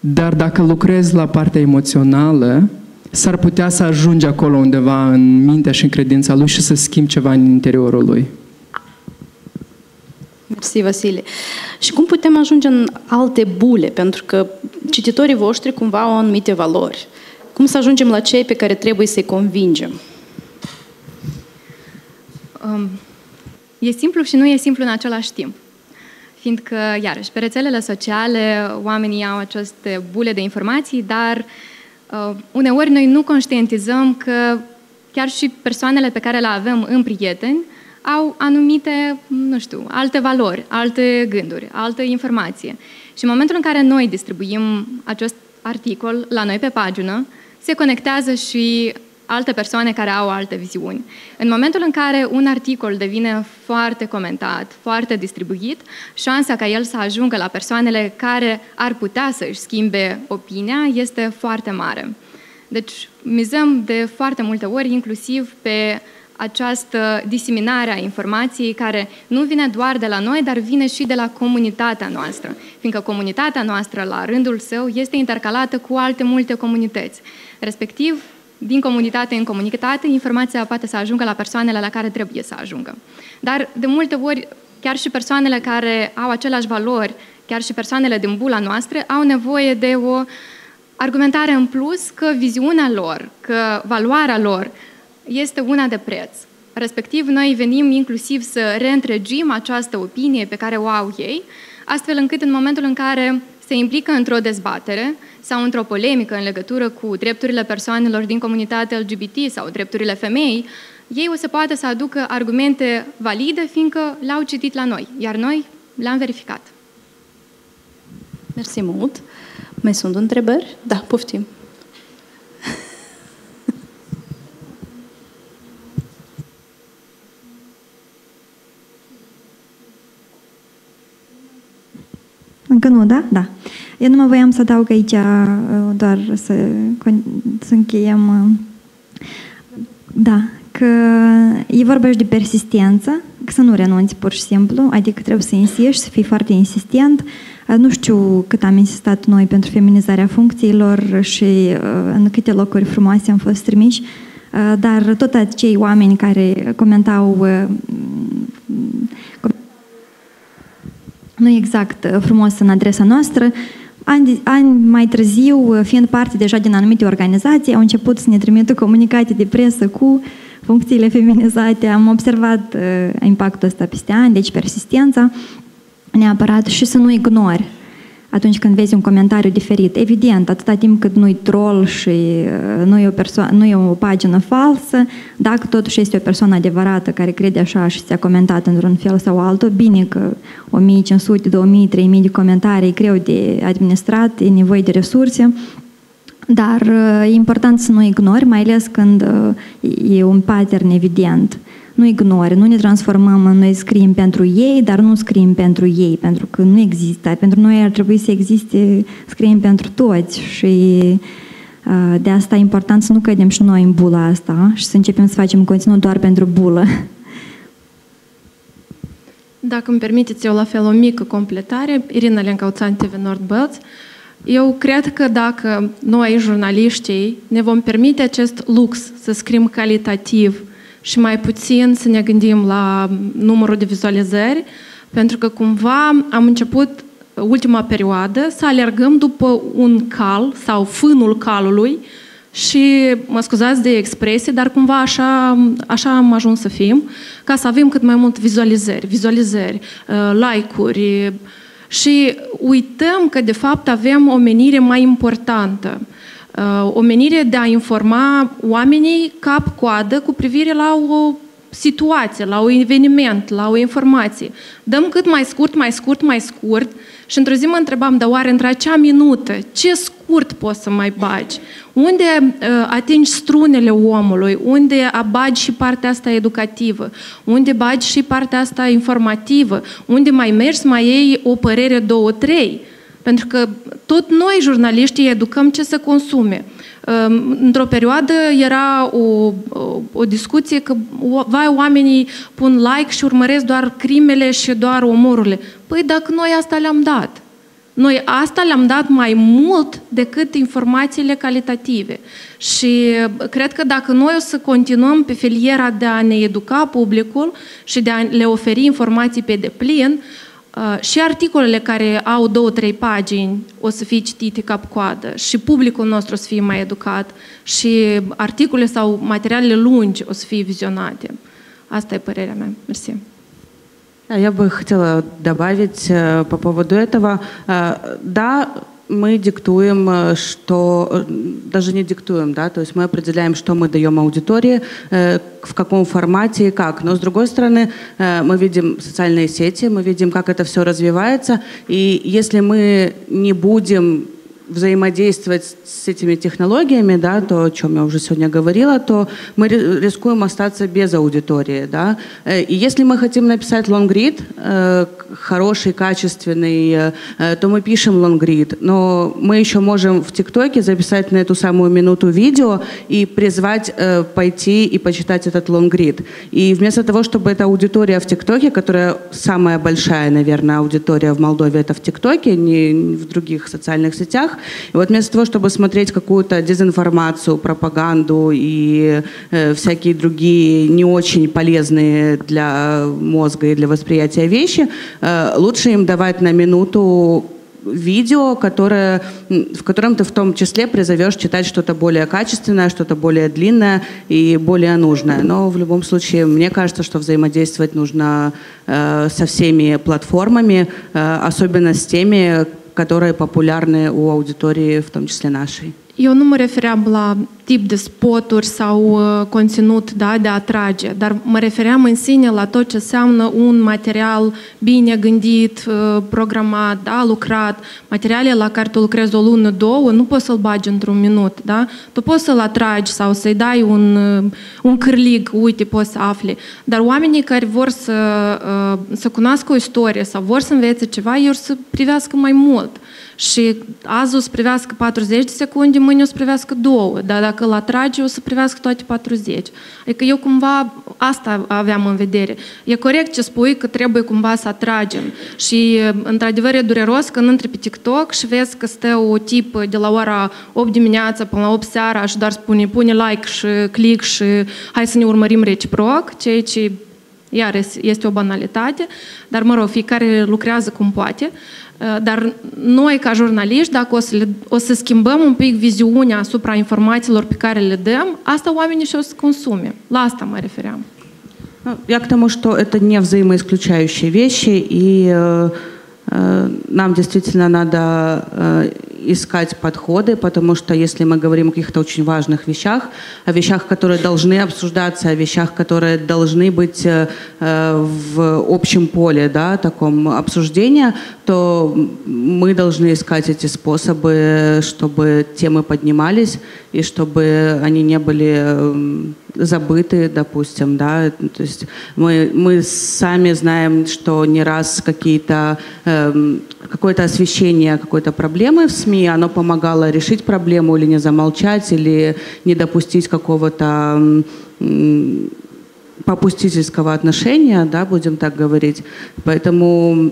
dar dacă lucrezi la partea emoțională, s-ar putea să ajungi acolo undeva în mintea și în credința lui și să schimbi ceva în interiorul lui. Mersi, Vasile. Și cum putem ajunge în alte bule? Pentru că cititorii voștri cumva au anumite valori. Cum să ajungem la cei pe care trebuie să-i convingem? Um, e simplu și nu e simplu în același timp. Fiindcă, iarăși, pe rețelele sociale oamenii au aceste bule de informații, dar uh, uneori noi nu conștientizăm că chiar și persoanele pe care le avem în prieteni au anumite, nu știu, alte valori, alte gânduri, alte informație. Și în momentul în care noi distribuim acest articol la noi pe pagină, se conectează și alte persoane care au alte viziuni. În momentul în care un articol devine foarte comentat, foarte distribuit, șansa ca el să ajungă la persoanele care ar putea să își schimbe opinia este foarte mare. Deci mizăm de foarte multe ori inclusiv pe această diseminare a informației care nu vine doar de la noi, dar vine și de la comunitatea noastră, fiindcă comunitatea noastră, la rândul său, este intercalată cu alte multe comunități. Respectiv, din comunitate în comunitate, informația poate să ajungă la persoanele la care trebuie să ajungă. Dar, de multe ori, chiar și persoanele care au aceleași valori, chiar și persoanele din bula noastră, au nevoie de o argumentare în plus că viziunea lor, că valoarea lor este una de preț. Respectiv, noi venim inclusiv să reîntregim această opinie pe care o au ei, astfel încât în momentul în care se implică într-o dezbatere sau într-o polemică în legătură cu drepturile persoanelor din comunitatea LGBT sau drepturile femeii, ei o să poată să aducă argumente valide, fiindcă le-au citit la noi, iar noi le-am verificat. Mersi mult. Mai sunt întrebări? Da, poftim. Încă nu, da? Da. Eu nu mă voiam să adaug aici uh, doar să, să încheiem. Uh, da, că e vorba și de persistență, că să nu renunți pur și simplu, adică trebuie să insisti, să fii foarte insistent. Uh, nu știu cât am insistat noi pentru feminizarea funcțiilor și în câte locuri frumoase am fost trimiși, dar tot acei oameni care comentau nu exact uh, frumos în adresa noastră. Ani, ani mai târziu, uh, fiind parte deja din anumite organizații, au început să ne trimită comunicate de presă cu funcțiile feminizate. Am observat uh, impactul ăsta peste ani, deci persistența neapărat și să nu ignori atunci când vezi un comentariu diferit. Evident, atâta timp cât nu-i troll și uh, nu e, o perso- nu e o pagină falsă, dacă totuși este o persoană adevărată care crede așa și ți-a comentat într-un fel sau altul, bine că 1500, 2000, 3000 de comentarii e greu de administrat, e nevoie de resurse, dar uh, e important să nu ignori, mai ales când uh, e un pattern evident nu ignore, nu ne transformăm, noi scriem pentru ei, dar nu scriem pentru ei, pentru că nu există. Pentru noi ar trebui să existe, scriem pentru toți și de asta e important să nu cădem și noi în bula asta și să începem să facem conținut doar pentru bulă. Dacă îmi permiteți eu la fel o mică completare, Irina Lencauțan, TV Nordbelts, eu cred că dacă noi, jurnaliștii, ne vom permite acest lux să scriem calitativ și mai puțin să ne gândim la numărul de vizualizări, pentru că cumva am început ultima perioadă să alergăm după un cal sau fânul calului și mă scuzați de expresie, dar cumva așa, așa am ajuns să fim, ca să avem cât mai mult vizualizări, vizualizări, uh, like-uri și uităm că de fapt avem o menire mai importantă. Uh, o menire de a informa oamenii cap-coadă cu privire la o situație, la un eveniment, la o informație. Dăm cât mai scurt, mai scurt, mai scurt și într-o zi mă întrebam, dar oare între acea minută, ce scurt poți să mai bagi? Unde uh, atingi strunele omului? Unde abagi și partea asta educativă? Unde bagi și partea asta informativă? Unde mai mergi, mai iei o părere, două, trei? Pentru că tot noi, jurnaliștii, educăm ce să consume. Într-o perioadă era o, o, o discuție că vai, oamenii pun like și urmăresc doar crimele și doar omorurile. Păi dacă noi asta le-am dat. Noi asta le-am dat mai mult decât informațiile calitative. Și cred că dacă noi o să continuăm pe filiera de a ne educa publicul și de a le oferi informații pe deplin, Uh, și articolele care au două, trei pagini o să fie citite cap-coadă și publicul nostru o să fie mai educat și articole sau materialele lungi o să fie vizionate. Asta e părerea mea. Mersi. Я бы хотела добавить э, по поводу этого. Э, да, мы диктуем, э, что э, даже не диктуем, да, то есть мы определяем, что мы даем аудитории, э, в каком формате и как. Но с другой стороны, мы видим социальные сети, мы видим, как это все развивается, и если мы не будем взаимодействовать с этими технологиями, да, то, о чем я уже сегодня говорила, то мы рискуем остаться без аудитории. Да. Э, и если мы хотим написать лонгрид, э, хороший, качественный, э, то мы пишем лонгрид. Но мы еще можем в ТикТоке записать на эту самую минуту видео и призвать пойти и почитать этот лонгрид. И вместо того, чтобы эта аудитория в ТикТоке, которая самая большая, наверное, аудитория в Молдове, это в ТикТоке, не в других социальных сетях, и вот вместо того, чтобы смотреть какую-то дезинформацию, пропаганду и э, всякие другие не очень полезные для мозга и для восприятия вещи, э, лучше им давать на минуту видео, которое, в котором ты в том числе призовешь читать что-то более качественное, что-то более длинное и более нужное. Но в любом случае, мне кажется, что взаимодействовать нужно э, со всеми платформами, э, особенно с temi которые популярны у аудитории, в том числе нашей. Eu nu mă refeream la tip de spoturi sau uh, conținut da, de a atrage, dar mă refeream în sine la tot ce înseamnă un material bine gândit, uh, programat, da, lucrat, materiale la care tu lucrezi o lună, două, nu poți să-l bagi într-un minut, da? Tu poți să-l atragi sau să-i dai un, uh, un cârlig, uite, poți să afli, dar oamenii care vor să, să cunoască o istorie sau vor să învețe ceva, ei să privească mai mult. Și azi o să privească 40 de secunde, mâine o să privească două, dar dacă îl atrage, o să privească toate 40. Adică eu cumva asta aveam în vedere. E corect ce spui că trebuie cumva să atragem. Și într-adevăr e dureros când intri pe TikTok și vezi că stă o tip de la ora 8 dimineața până la 8 seara și doar spune pune like și click și hai să ne urmărim reciproc, ceea ce iar este o banalitate, dar mă rog, fiecare lucrează cum poate. Dar noi, ca jurnaliști, dacă o să, le, o să schimbăm un pic viziunea asupra informațiilor pe care le dăm, asta oamenii și o să consume. La asta mă refeream. Я к тому, что это не взаимоисключающие вещи, и э, э, нам действительно надо э, искать подходы, потому что если мы говорим о каких-то очень важных вещах, о вещах, которые должны обсуждаться, о вещах, которые должны быть э, в общем поле, да, таком обсуждения, то мы должны искать эти способы, чтобы темы поднимались и чтобы они не были забыты, допустим, да, то есть мы, мы сами знаем, что не раз какие-то, э, какое-то освещение какой-то проблемы в СМИ, оно помогало решить проблему или не замолчать, или не допустить какого-то э, попустительского отношения, да, будем так говорить. Поэтому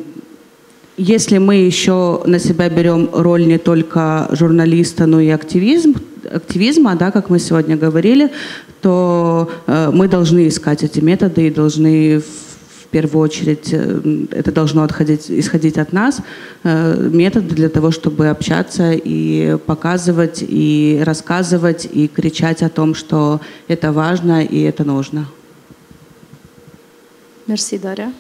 если мы еще на себя берем роль не только журналиста, но и активизм, активизма, да, как мы сегодня говорили, то э, мы должны искать эти методы и должны в первую очередь это должно отходить, исходить от нас, метод для того, чтобы общаться и показывать, и рассказывать, и кричать о том, что это важно и это нужно. Mersi, Daria.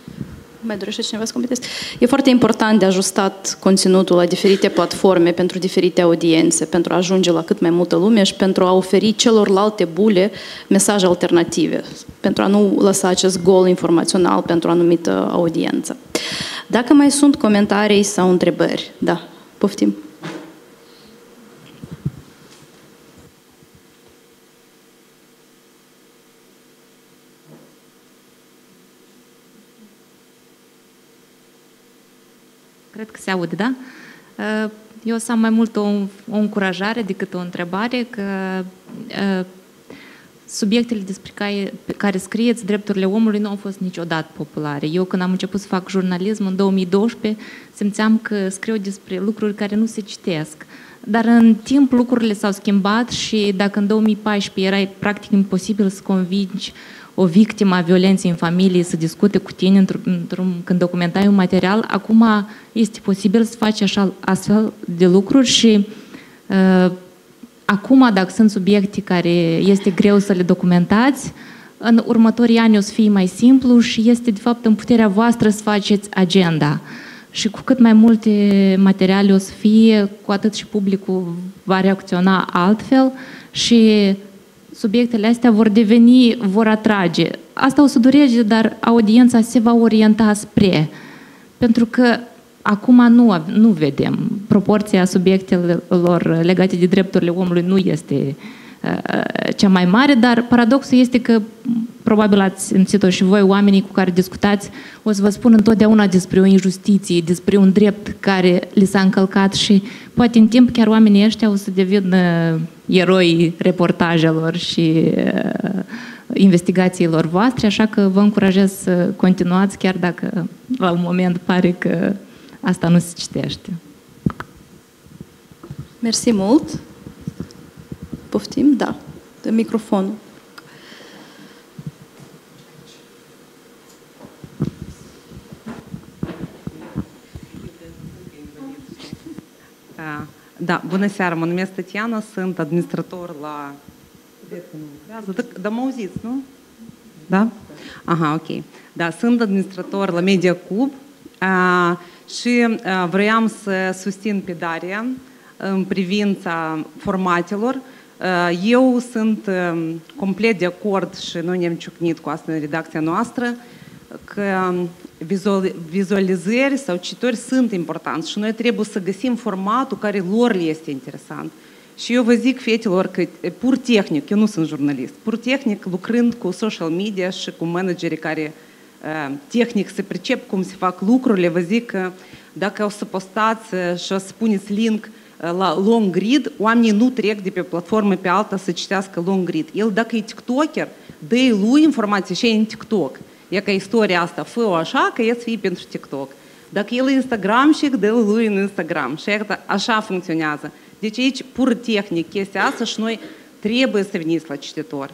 Mai dorește cineva să completez? E foarte important de ajustat conținutul la diferite platforme pentru diferite audiențe, pentru a ajunge la cât mai multă lume și pentru a oferi celorlalte bule mesaje alternative, pentru a nu lăsa acest gol informațional pentru o anumită audiență. Dacă mai sunt comentarii sau întrebări, da, poftim. Cred că se aude, da? Uh, eu o să am mai mult o, o încurajare decât o întrebare, că uh, subiectele despre care, care scrieți, drepturile omului, nu au fost niciodată populare. Eu când am început să fac jurnalism în 2012, simțeam că scriu despre lucruri care nu se citesc. Dar în timp lucrurile s-au schimbat și dacă în 2014 era practic imposibil să convingi o victimă a violenței în familie să discute cu tine într într când documentai un material, acum este posibil să faci așa, astfel de lucruri și uh, acum, dacă sunt subiecte care este greu să le documentați, în următorii ani o să fie mai simplu și este, de fapt, în puterea voastră să faceți agenda. Și cu cât mai multe materiale o să fie, cu atât și publicul va reacționa altfel și subiectele astea vor deveni, vor atrage. Asta o să dureze, dar audiența se va orienta spre. Pentru că acum nu, nu vedem. Proporția subiectelor legate de drepturile omului nu este uh, cea mai mare, dar paradoxul este că probabil ați simțit-o și voi, oamenii cu care discutați, o să vă spun întotdeauna despre o injustiție, despre un drept care li s-a încălcat și poate în timp chiar oamenii ăștia o să devină eroi reportajelor și uh, investigațiilor voastre, așa că vă încurajez să continuați, chiar dacă la un moment pare că asta nu se citește. Mersi mult. Poftim? Da. De microfonul. Da, bună seara, mă numesc Tatiana, sunt administrator la... Da, da mă auziți, nu? Da? Aha, ok. Da, sunt administrator la Media Club uh, și uh, vreau să susțin pe Daria în privința formatelor. Uh, eu sunt uh, complet de acord și noi ne-am ciocnit cu asta în redacția noastră că vizualizări sau cititori sunt importanți și noi trebuie să găsim formatul care lor le este interesant. Și eu vă zic fetelor că pur tehnic, eu nu sunt jurnalist, pur tehnic lucrând cu social media și cu managerii care tehnic se pricep cum se fac lucrurile, vă zic că dacă o să postați și o să puneți link la long grid, oamenii nu trec de pe platformă pe alta să citească long grid. El dacă e tiktoker, dă lui informații și în TikTok. E ca istoria asta, fă-o așa că ești fi pentru TikTok. Dacă el e Instagramșic, dă lui în Instagram. Și așa funcționează. Deci aici pur tehnic chestia asta și noi trebuie să veniți la cititor.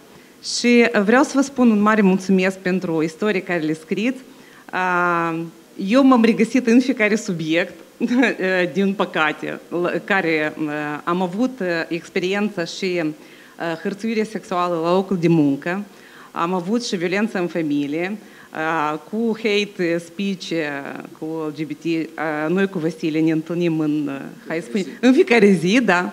Și vreau să vă spun un mare mulțumesc pentru istorie care le scriți. Eu m-am regăsit în fiecare subiect, din păcate, care am avut experiență și hărțuire sexuală la locul de muncă, am avut și violență în familie, cu hate speech, cu LGBT. Noi cu Vasile ne întâlnim în, hai să spun, în fiecare zi, da.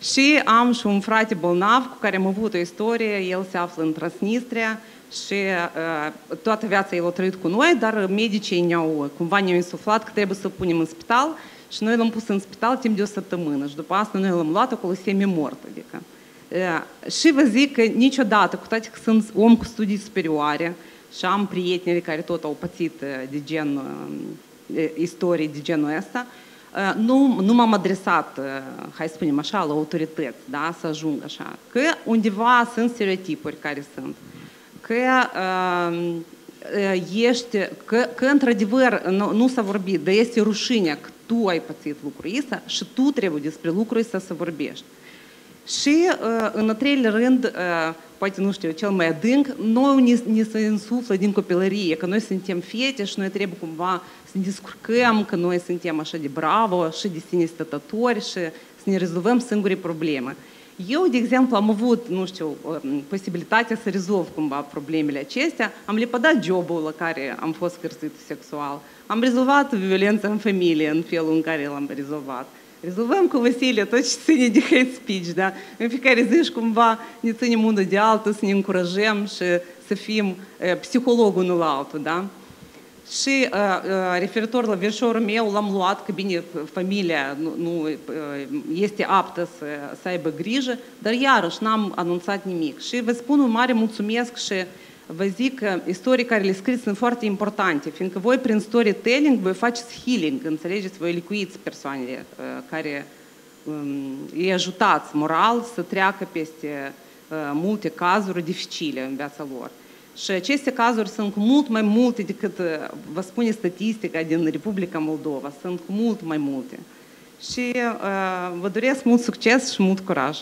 Și am și un frate bolnav cu care am avut o istorie, el se află în Transnistria și uh, toată viața el a trăit cu noi, dar medicii ne-au, cumva ne-au insuflat că trebuie să punem în spital și noi l-am pus în spital timp de o săptămână și după asta noi l-am luat acolo semi-mort, adică. Și vă zic că niciodată, cu toate că sunt om cu studii superioare și am prieteni care tot au pățit de gen, istorii de genul ăsta, nu, nu m-am adresat, hai să spunem așa, la autorități, da, să ajung așa. Că undeva sunt stereotipuri care sunt. Că ești, că, că într-adevăr nu, nu s-a vorbit, dar este rușinea că tu ai pățit lucrul ăsta și tu trebuie despre lucrul ăsta să vorbești. Și, în al treilea rând, poate, nu știu, cel mai adânc, noi ni, ni se insuflă din copilărie, că noi suntem fete și noi trebuie cumva să ne descurcăm, că noi suntem așa de bravo și de sine stătători și să ne rezolvăm singuri probleme. Eu, de exemplu, am avut, nu știu, posibilitatea să rezolv cumva problemele acestea. Am lepădat jobul la care am fost hărțuit sexual. Am rezolvat violența în familie în felul în care l-am rezolvat. Rezolvăm cu Vasile tot ce ține de hate speech, da? În fiecare zi și cumva ne ținem unul de altul, să ne încurajăm și să fim psihologul unul altul, da? Și uh, uh, referitor la verșorul meu, l-am luat că bine, familia nu, nu este aptă să, să aibă grijă, dar iarăși n-am anunțat nimic. Și vă spun un mare mulțumesc și vă zic că istorii care le scriți sunt foarte importante, fiindcă voi prin storytelling voi faceți healing, înțelegeți, voi licuiți persoanele uh, care um, îi ajutați moral să treacă peste uh, multe cazuri dificile în viața lor. Și aceste cazuri sunt cu mult mai multe decât vă spune statistica din Republica Moldova. Sunt cu mult mai multe. Și uh, vă doresc mult succes și mult curaj.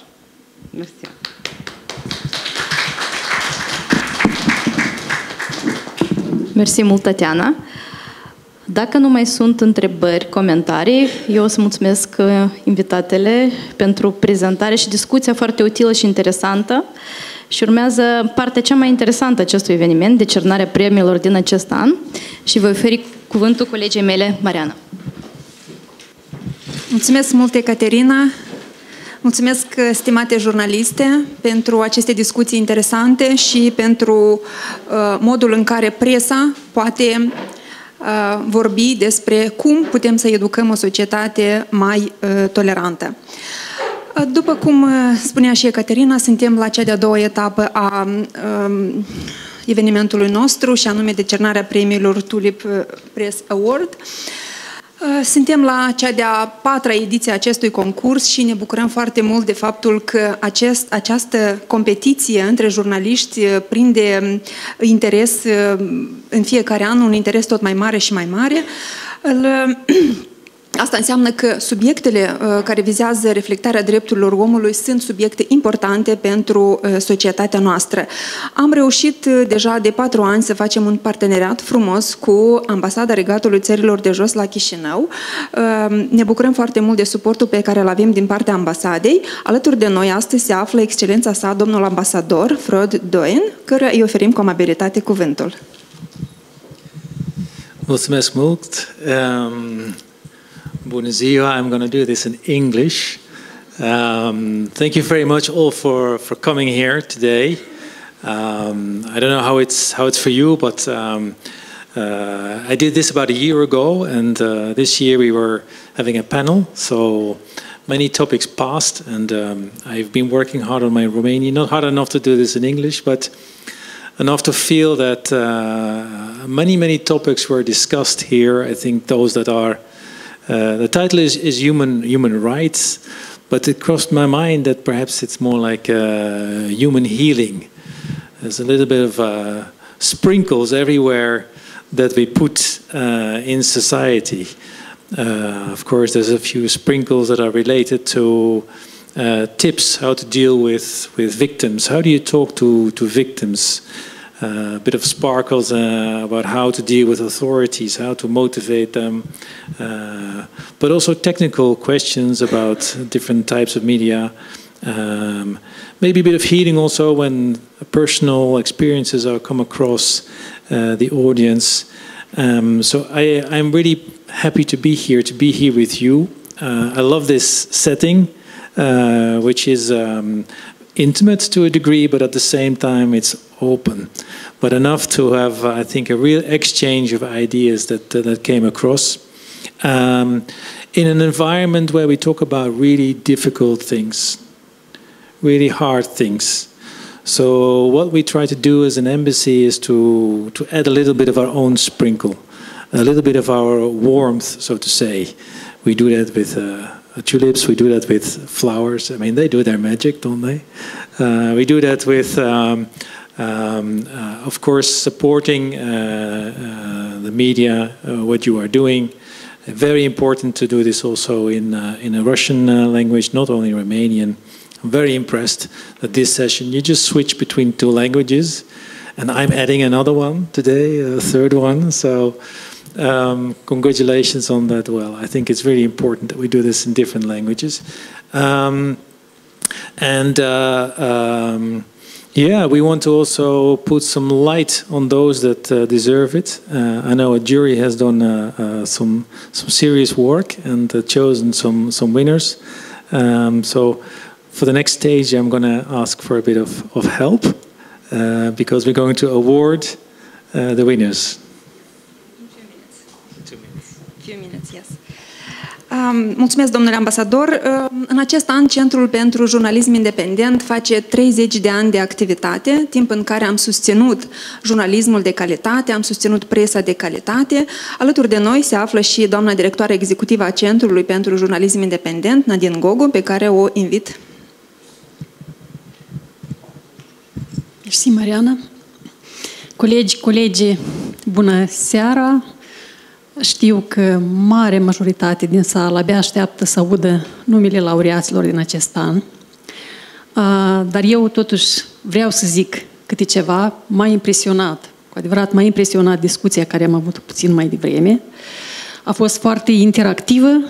Mersi. Mersi mult, Tatiana. Dacă nu mai sunt întrebări, comentarii, eu o să mulțumesc invitatele pentru prezentare și discuția foarte utilă și interesantă. Și urmează partea cea mai interesantă acestui eveniment, decernarea premiilor din acest an și voi oferi cuvântul colegii mele, Mariana. Mulțumesc mult, Ecaterina. Mulțumesc, stimate jurnaliste, pentru aceste discuții interesante și pentru uh, modul în care presa poate uh, vorbi despre cum putem să educăm o societate mai uh, tolerantă. După cum uh, spunea și Ecaterina, suntem la cea de-a doua etapă a um, evenimentului nostru, și anume decernarea premiilor Tulip uh, Press Award. Uh, suntem la cea de-a patra ediție a acestui concurs și ne bucurăm foarte mult de faptul că acest, această competiție între jurnaliști prinde um, interes în fiecare an, un interes tot mai mare și mai mare. Asta înseamnă că subiectele uh, care vizează reflectarea drepturilor omului sunt subiecte importante pentru uh, societatea noastră. Am reușit uh, deja de patru ani să facem un parteneriat frumos cu Ambasada Regatului Țărilor de Jos la Chișinău. Ne bucurăm foarte mult de suportul pe care îl avem din partea ambasadei. Alături de noi astăzi se află excelența sa, domnul ambasador Frod Doen, căruia îi oferim cu amabilitate cuvântul. Mulțumesc mult! Um... Ziua. I'm going to do this in English. Um, thank you very much all for, for coming here today. Um, I don't know how it's how it's for you, but um, uh, I did this about a year ago, and uh, this year we were having a panel. So many topics passed, and um, I've been working hard on my Romanian. Not hard enough to do this in English, but enough to feel that uh, many many topics were discussed here. I think those that are uh, the title is, is human human rights, but it crossed my mind that perhaps it's more like uh, human healing. There's a little bit of uh, sprinkles everywhere that we put uh, in society. Uh, of course, there's a few sprinkles that are related to tips how to deal with, with victims. How do you talk to, to victims? Uh, a bit of sparkles uh, about how to deal with authorities, how to motivate them, uh, but also technical questions about different types of media. Um, maybe a bit of healing also when personal experiences are come across uh, the audience. Um, so I, I'm really happy to be here, to be here with you. Uh, I love this setting, uh, which is um, intimate to a degree, but at the same time it's open. But enough to have, I think, a real exchange of ideas that uh, that came across. Um, in an environment where we talk about really difficult things, really hard things. So what we try to do as an embassy is to to add a little bit of our own sprinkle, a little bit of our warmth, so to say. We do that with. Uh, tulips. We do that with flowers. I mean, they do their magic, don't they? Uh, we do that with, um, um, uh, of course, supporting uh, uh the media, uh, what you are doing. Very important to do this also in in a Russian language, not only Romanian. I'm very impressed that this session you just switch between two languages, and I'm adding another one today, a third one. So. Um, congratulations on that. Well, I think it's really important that we do this in different languages. Um, and uh, um, yeah, we want to also put some light on those that uh, deserve it. Uh, I know a jury has done uh, uh, some some serious work and uh, chosen some some winners. Um, so for the next stage, I'm going to ask for a bit of, of help because we're going to award the winners. Mulțumesc, domnule ambasador. În acest an, Centrul pentru Jurnalism Independent face 30 de ani de activitate, timp în care am susținut jurnalismul de calitate, am susținut presa de calitate. Alături de noi se află și doamna directoare executivă a Centrului pentru Jurnalism Independent, Nadine Gogu, pe care o invit. Mersi, Mariana. Colegi, colegi, bună seara! Știu că mare majoritate din sală abia așteaptă să audă numele laureaților din acest an, dar eu totuși vreau să zic câte ceva. M-a impresionat, cu adevărat m-a impresionat discuția care am avut puțin mai devreme. A fost foarte interactivă,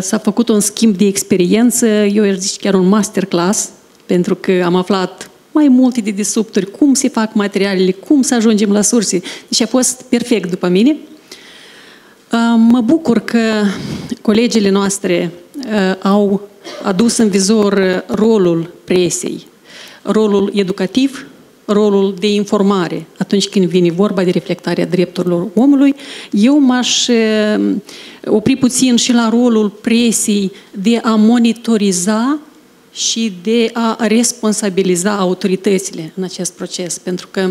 s-a făcut un schimb de experiență, eu aș zice chiar un masterclass, pentru că am aflat mai multe de disupturi, cum se fac materialele, cum să ajungem la surse. Deci a fost perfect după mine. Mă bucur că colegile noastre au adus în vizor rolul presei, rolul educativ, rolul de informare atunci când vine vorba de reflectarea drepturilor omului. Eu m-aș opri puțin și la rolul presei de a monitoriza și de a responsabiliza autoritățile în acest proces, pentru că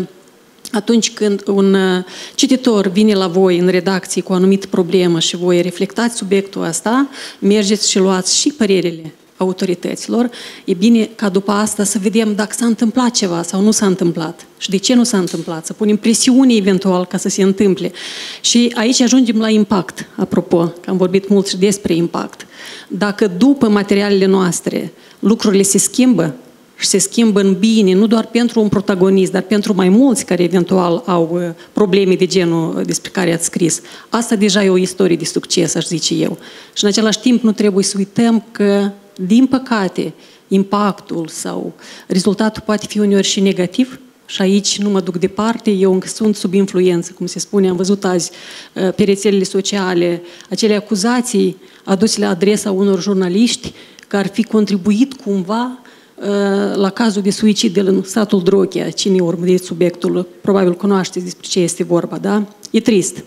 atunci când un uh, cititor vine la voi în redacție cu o anumită problemă și voi reflectați subiectul ăsta, mergeți și luați și părerile autorităților, e bine ca după asta să vedem dacă s-a întâmplat ceva sau nu s-a întâmplat și de ce nu s-a întâmplat, să punem presiune eventual ca să se întâmple. Și aici ajungem la impact, apropo, că am vorbit mult și despre impact. Dacă după materialele noastre lucrurile se schimbă, și se schimbă în bine, nu doar pentru un protagonist, dar pentru mai mulți care eventual au uh, probleme de genul despre care ați scris. Asta deja e o istorie de succes, aș zice eu. Și în același timp nu trebuie să uităm că, din păcate, impactul sau rezultatul poate fi uneori și negativ, și aici nu mă duc departe, eu încă sunt sub influență, cum se spune, am văzut azi uh, pe rețelele sociale acele acuzații aduse la adresa unor jurnaliști că ar fi contribuit cumva Uh, la cazul de suicid din satul Drochia, cine urmărit subiectul, probabil cunoașteți despre ce este vorba, da? E trist.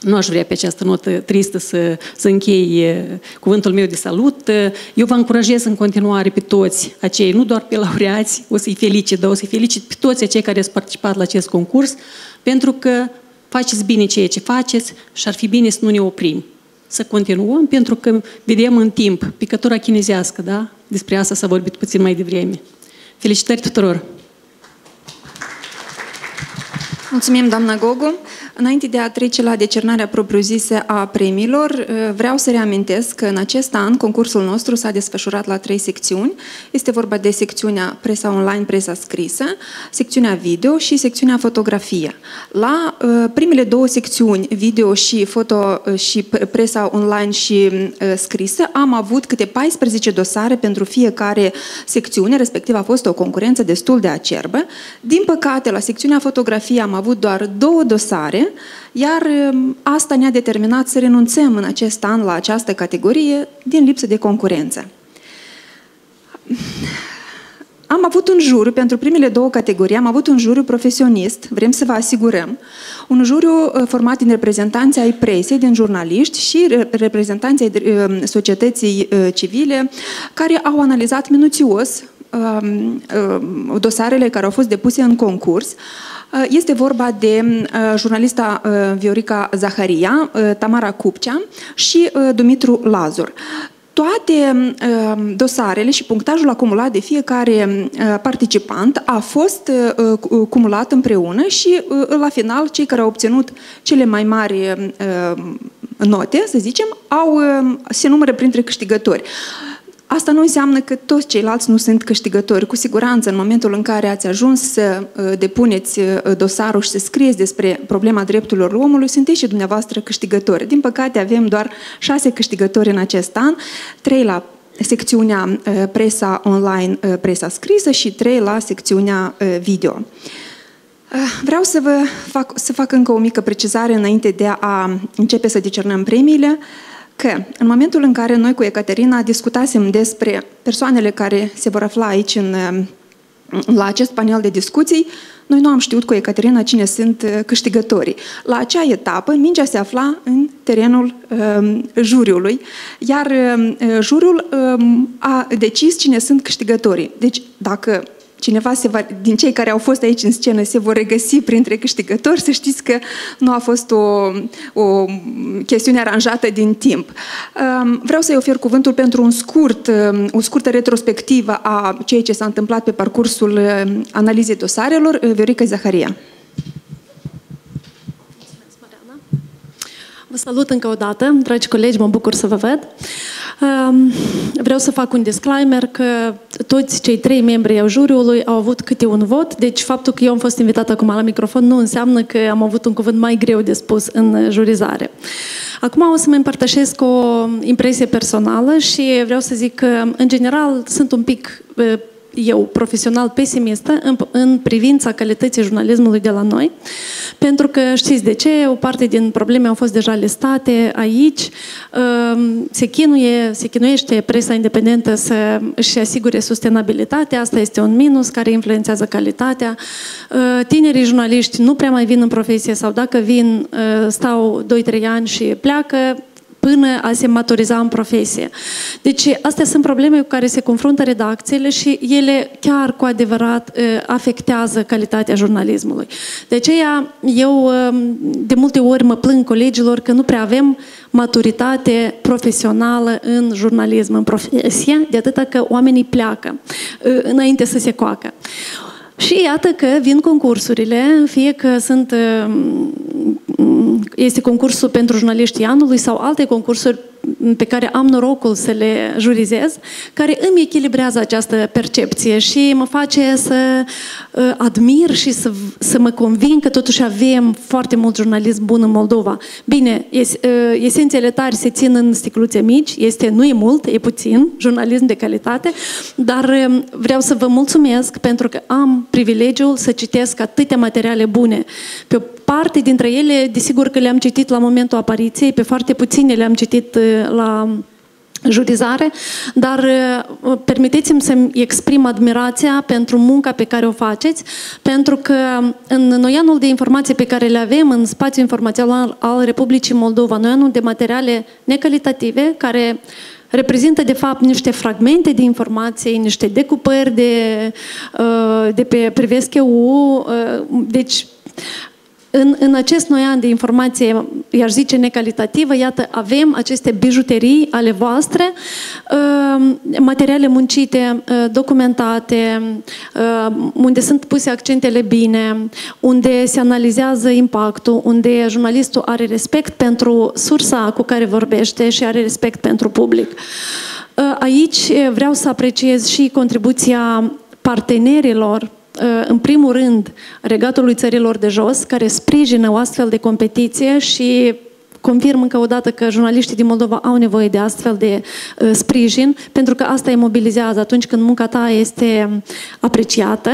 Nu aș vrea pe această notă tristă să, să închei uh, cuvântul meu de salut. Uh, eu vă încurajez în continuare pe toți acei, nu doar pe laureați, o să-i felicit, dar o să-i felicit pe toți acei care ați participat la acest concurs, pentru că faceți bine ceea ce faceți și ar fi bine să nu ne oprim să continuăm, pentru că vedem în timp picătura chinezească, da? Despre asta s-a vorbit puțin mai devreme. Felicitări tuturor! Mulțumim, doamna Gogu. Înainte de a trece la decernarea propriu-zise a premiilor, uh, vreau să reamintesc că în acest an concursul nostru s-a desfășurat la trei secțiuni. Este vorba de secțiunea presa online, presa scrisă, secțiunea video și secțiunea fotografie. La uh, primele două secțiuni, video și foto uh, și presa online și scrisă, am avut câte 14 dosare pentru fiecare secțiune, respectiv a fost o concurență destul de acerbă. Din păcate, la secțiunea fotografie am avut doar două dosare, iar um, asta ne-a determinat să renunțăm în acest an la această categorie din lipsă de concurență. Am avut un juriu pentru primele două categorii, am avut un juriu profesionist, vrem să vă asigurăm, un juriu uh, format din reprezentanții ai presei, din jurnaliști și reprezentanții ai uh, societății uh, civile, care au analizat minuțios um, dosarele care au fost depuse în concurs, Uh, este vorba de uh, jurnalista uh, Viorica Zaharia, Tamara Cupcea și Dumitru Lazur toate dosarele și punctajul acumulat de fiecare participant a fost cumulat împreună și la final cei care au obținut cele mai mari note, să zicem, au, se numără printre câștigători. Asta nu înseamnă că toți ceilalți nu sunt câștigători. Cu siguranță, în momentul în care ați ajuns să uh, depuneți uh, dosarul și să scrieți despre problema drepturilor omului, sunteți și dumneavoastră câștigători. Din păcate, avem doar șase câștigători în acest an, trei la secțiunea uh, presa online, presa scrisă și trei la secțiunea video. Vreau să vă fac, să fac încă o mică precizare înainte de a începe să decernăm premiile că în momentul în care noi cu Ecaterina discutasem despre persoanele care se vor afla aici în, la acest panel de discuții, noi nu am știut cu Ecaterina cine sunt uh, câștigătorii. La acea etapă, mingea se afla în terenul um, juriului, iar um, juriul um, a decis cine sunt câștigătorii. Deci, dacă cineva se va, din cei care au fost aici în scenă se vor regăsi printre câștigători, să știți că nu a fost o, o chestiune aranjată din timp. Um, vreau să-i ofer cuvântul pentru un scurt, um, o scurtă retrospectivă a ceea ce s-a întâmplat pe parcursul um, analizei dosarelor. Uh, Viorica Zaharia. Vă salut încă o dată, dragi colegi, mă bucur să vă văd. Vreau să fac un disclaimer că toți cei trei membri ai juriului au avut câte un vot, deci faptul că eu am fost invitat acum la microfon nu înseamnă că am avut un cuvânt mai greu de spus în jurizare. Acum o să mă împărtășesc o impresie personală și vreau să zic că, în general, sunt un pic eu profesional pesimistă în, în privința calității jurnalismului de la noi, pentru că știți de ce, o parte din probleme au fost deja listate aici, ehm, se chinuie, se chinuiește presa independentă să își asigure sustenabilitatea, asta este un minus care influențează calitatea. Ehm, tinerii jurnaliști nu prea mai vin în profesie sau dacă vin, ehm, stau 2-3 ani și pleacă, până a se maturiza în profesie. Deci astea sunt probleme cu care se confruntă redacțiile și ele chiar cu adevărat uh, afectează calitatea jurnalismului. De aceea eu um, de multe ori mă plâng colegilor că nu prea avem maturitate profesională în jurnalism, în profesie, de atâta că oamenii pleacă uh, înainte să se coacă. Și iată că vin concursurile, fie că sunt, um, este concursul pentru jurnaliștii anului sau alte concursuri pe care am norocul să le jurizez, care îmi echilibrează această percepție și mă face să uh, admir și să, să mă convin că totuși avem foarte mult jurnalism bun în Moldova. Bine, es, uh, esențele tari se țin în sticluțe mici, este, nu e mult, e puțin, jurnalism de calitate, dar uh, vreau să vă mulțumesc pentru că am privilegiul să citesc atâtea materiale bune. Pe o parte dintre ele, desigur că le-am citit la momentul apariției, pe foarte puține le-am citit uh, la jurizare, dar uh, permiteți-mi să-mi exprim admirația pentru munca pe care o faceți, pentru că în noianul de informații pe care le avem în spațiul informațional al Republicii Moldova, noianul de materiale necalitative, care reprezintă de fapt niște fragmente de informații, niște decupări de, uh, de pe Privesc EU, deci în, în acest noi an de informație, i-aș zice necalitativă, iată, avem aceste bijuterii ale voastre, uh, materiale muncite, uh, documentate, uh, unde sunt puse accentele bine, unde se analizează impactul, unde jurnalistul are respect pentru sursa cu care vorbește și are respect pentru public. Aici vreau să apreciez și contribuția partenerilor în primul rând, regatului țărilor de jos, care sprijină o astfel de competiție și confirm încă o dată că jurnaliștii din Moldova au nevoie de astfel de uh, sprijin, pentru că asta îi mobilizează atunci când munca ta este apreciată,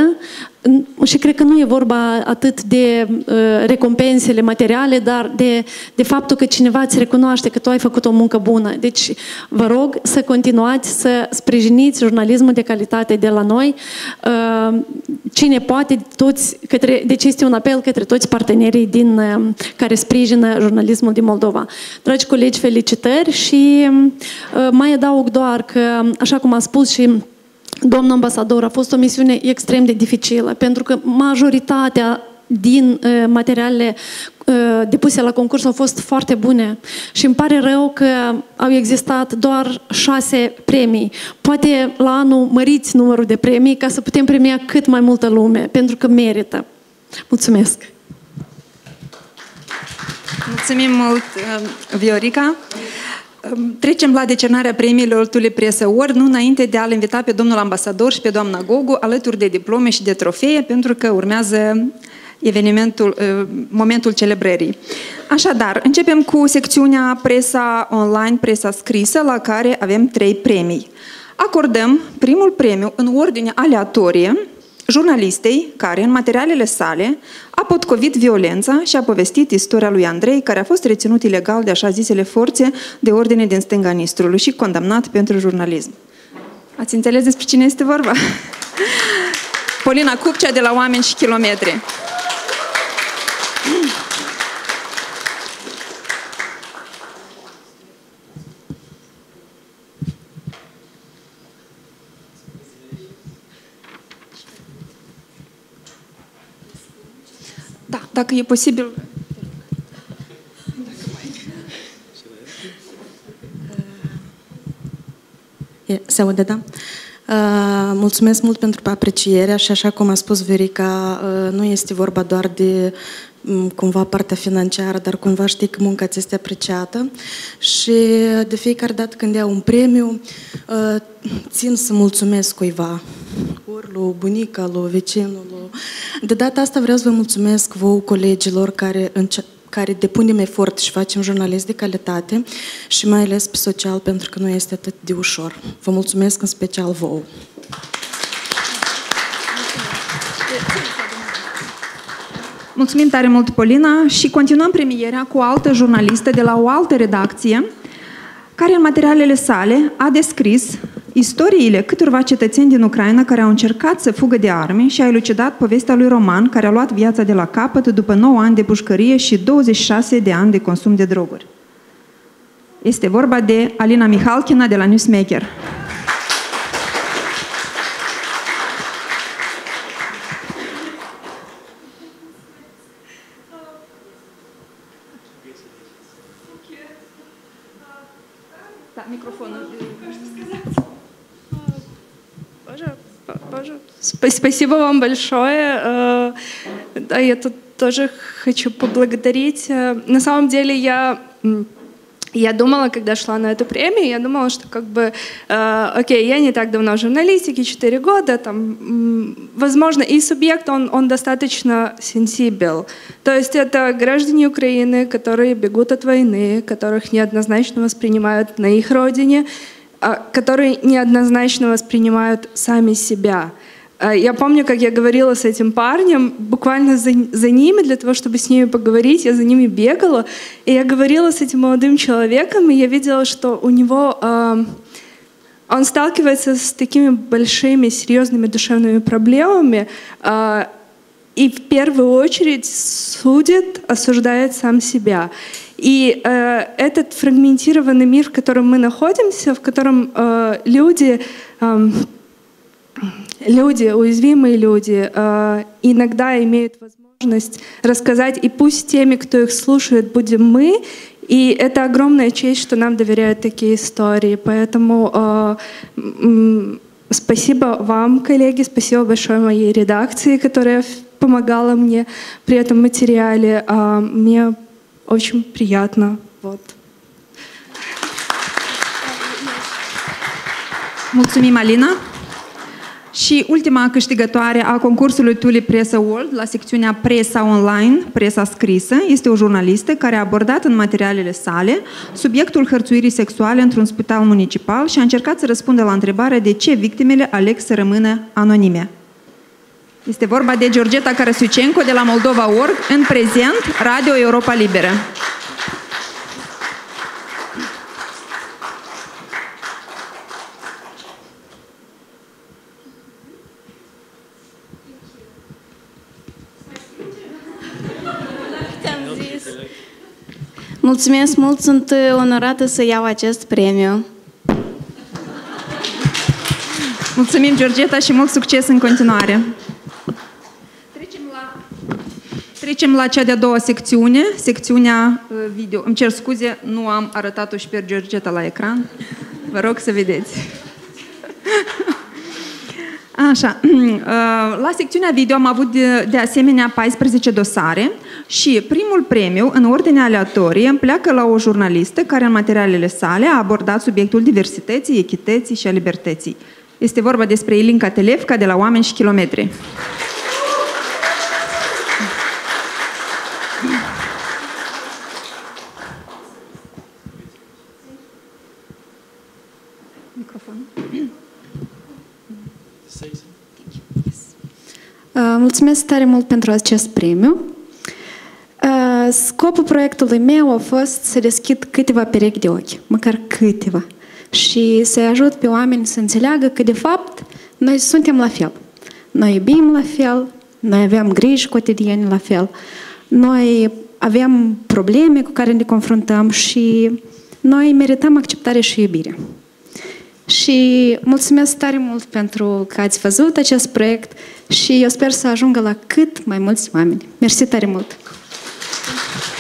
și cred că nu e vorba atât de uh, recompensele materiale, dar de, de faptul că cineva îți recunoaște că tu ai făcut o muncă bună. Deci vă rog să continuați să sprijiniți jurnalismul de calitate de la noi. Uh, cine poate, toți către, deci este un apel către toți partenerii din, uh, care sprijină jurnalismul din Moldova. Dragi colegi, felicitări și uh, mai adaug doar că, așa cum a spus și domnul ambasador, a fost o misiune extrem de dificilă, pentru că majoritatea din uh, materialele uh, depuse la concurs au fost foarte bune și îmi pare rău că au existat doar șase premii. Poate la anul măriți numărul de premii ca să putem premia cât mai multă lume, pentru că merită. Mulțumesc! Mulțumim mult, Viorica! Trecem la decernarea premiilor Tule Presă Ori, nu înainte de a-l invita pe domnul ambasador și pe doamna Gogu alături de diplome și de trofee, pentru că urmează evenimentul, uh, momentul celebrării. Așadar, începem cu secțiunea presa online, presa scrisă, la care avem trei premii. Acordăm primul premiu în ordine aleatorie jurnalistei care, în materialele sale, a potcovit violența și a povestit istoria lui Andrei, care a fost reținut ilegal de așa zisele forțe de ordine din stânga Nistrului și condamnat pentru jurnalism. Ați înțeles despre cine este vorba? Polina Cupcea de la Oameni și Kilometri. Da, dacă e posibil. Se aude, da? Uh, mulțumesc mult pentru aprecierea și așa cum a spus Verica, uh, nu este vorba doar de um, cumva partea financiară, dar cumva știi că munca ți este apreciată și de fiecare dată când iau un premiu, uh, țin să mulțumesc cuiva, ori lui bunica, lui vecinul. De data asta vreau să vă mulțumesc vouă colegilor care înce- care depunem efort și facem jurnalist de calitate și mai ales pe social pentru că nu este atât de ușor. Vă mulțumesc în special vouă. Mulțumim tare mult, Polina, și continuăm premierea cu o altă jurnalistă de la o altă redacție, care în materialele sale a descris istoriile câtorva cetățeni din Ucraina care au încercat să fugă de arme și a elucidat povestea lui Roman, care a luat viața de la capăt după 9 ani de pușcărie și 26 de ani de consum de droguri. Este vorba de Alina Mihalkina de la Newsmaker. Спасибо вам большое. Э, Да, я тут тоже хочу поблагодарить. Э, На самом деле я я думала, когда шла на эту премию, я думала, что как бы, э, окей, я не так давно в журналистике, 4 года, там, возможно, и субъект, он, он достаточно сенсибел. То есть это граждане Украины, которые бегут от войны, которых неоднозначно воспринимают на их родине, а, которые неоднозначно воспринимают сами себя. А, Я помню, как я говорила с этим парнем, буквально за, за ними, для того, чтобы с ними поговорить, я за ними бегала, и я говорила с этим молодым человеком, и я видела, что у него... а, он сталкивается с такими большими, серьезными душевными проблемами, а, и в первую очередь судит, осуждает сам себя. И э, этот фрагментированный мир, в котором мы находимся, в котором э, люди, эм, люди, уязвимые люди, э, иногда имеют возможность рассказать, и пусть теми, кто их слушает, будем мы. И это огромная честь, что нам доверяют такие истории. Поэтому э, спасибо вам, коллеги, спасибо большое моей редакции, которая помогала мне при этом материале. А, Мне очень приятно. Вот. Mulțumim, Alina! Și ultima câștigătoare a concursului Tuli Presa World la secțiunea Presa Online, presa scrisă, este o jurnalistă care a abordat în materialele sale subiectul hărțuirii sexuale într-un spital municipal și a încercat să răspundă la întrebarea de ce victimele aleg să rămână anonime. Este vorba de Georgeta Carasucenco de la Moldova Org, în prezent Radio Europa Liberă. Mulțumesc mult, sunt uh, onorată să iau acest premiu. Mulțumim, Georgeta, și mult succes în continuare! Trecem la, trecem la cea de-a doua secțiune, secțiunea uh, video. Îmi cer scuze, nu am arătat-o și pe Georgeta la ecran. Vă rog să vedeți. Așa, la secțiunea video am avut de, de asemenea 14 dosare și primul premiu, în ordine aleatorie, pleacă la o jurnalistă care în materialele sale a abordat subiectul diversității, echității și a libertății. Este vorba despre Ilinca Telefca de la Oameni și Kilometri. Uh, mulțumesc tare mult pentru acest premiu. Uh, scopul proiectului meu a fost să deschid câteva perechi de ochi, măcar câteva, și să-i ajut pe oameni să înțeleagă că, de fapt, noi suntem la fel. Noi iubim la fel, noi avem griji cotidiene la fel, noi avem probleme cu care ne confruntăm și noi merităm acceptare și iubire. Și mulțumesc tare mult pentru că ați văzut acest proiect și eu sper să ajungă la cât mai mulți oameni. Mersi tare mult!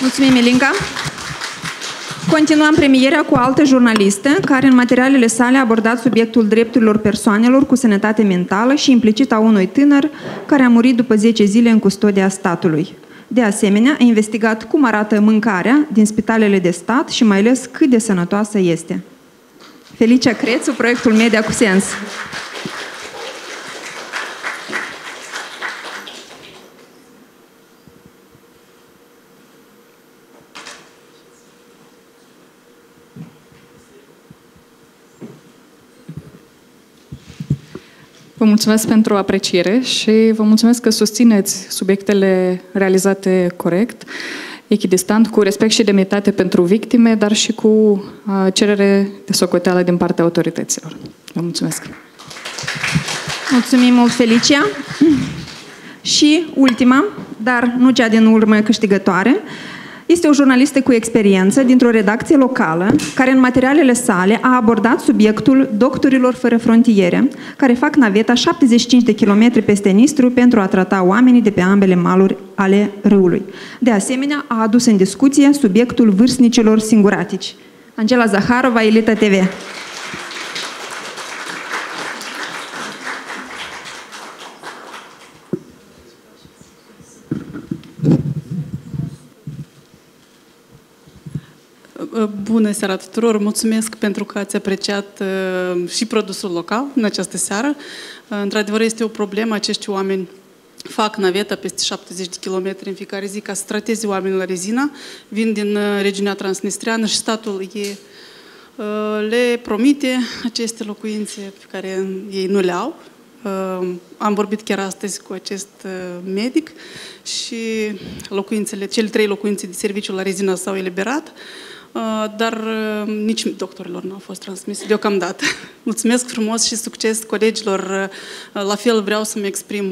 Mulțumim, Elinca! Continuăm premierea cu altă jurnalistă care în materialele sale a abordat subiectul drepturilor persoanelor cu sănătate mentală și implicit a unui tânăr care a murit după 10 zile în custodia statului. De asemenea, a investigat cum arată mâncarea din spitalele de stat și mai ales cât de sănătoasă este. Felicia Crețu, proiectul Media cu Sens. Vă mulțumesc pentru apreciere și vă mulțumesc că susțineți subiectele realizate corect, echidistant, cu respect și demnitate pentru victime, dar și cu uh, cerere de socoteală din partea autorităților. Vă mulțumesc! Mulțumim mult, Felicia! Și ultima, dar nu cea din urmă câștigătoare, este o jurnalistă cu experiență dintr-o redacție locală, care în materialele sale a abordat subiectul doctorilor fără frontiere, care fac naveta 75 de kilometri peste Nistru pentru a trata oamenii de pe ambele maluri ale râului. De asemenea, a adus în discuție subiectul vârstnicilor singuratici. Angela Zaharova, Elita TV. Bună seara tuturor! Mulțumesc pentru că ați apreciat uh, și produsul local în această seară. Uh, într-adevăr, este o problemă. Acești oameni fac naveta peste 70 de kilometri în fiecare zi ca să trateze oamenii la rezina. Vin din uh, regiunea transnistreană și statul e, le promite aceste locuințe pe care ei nu le au. Am vorbit chiar astăzi cu acest medic și locuințele, cele trei locuințe de serviciu la rezina s-au eliberat. Uh, dar uh, nici doctorilor nu au fost transmise deocamdată. Mulțumesc frumos și succes colegilor. Uh, la fel vreau să-mi exprim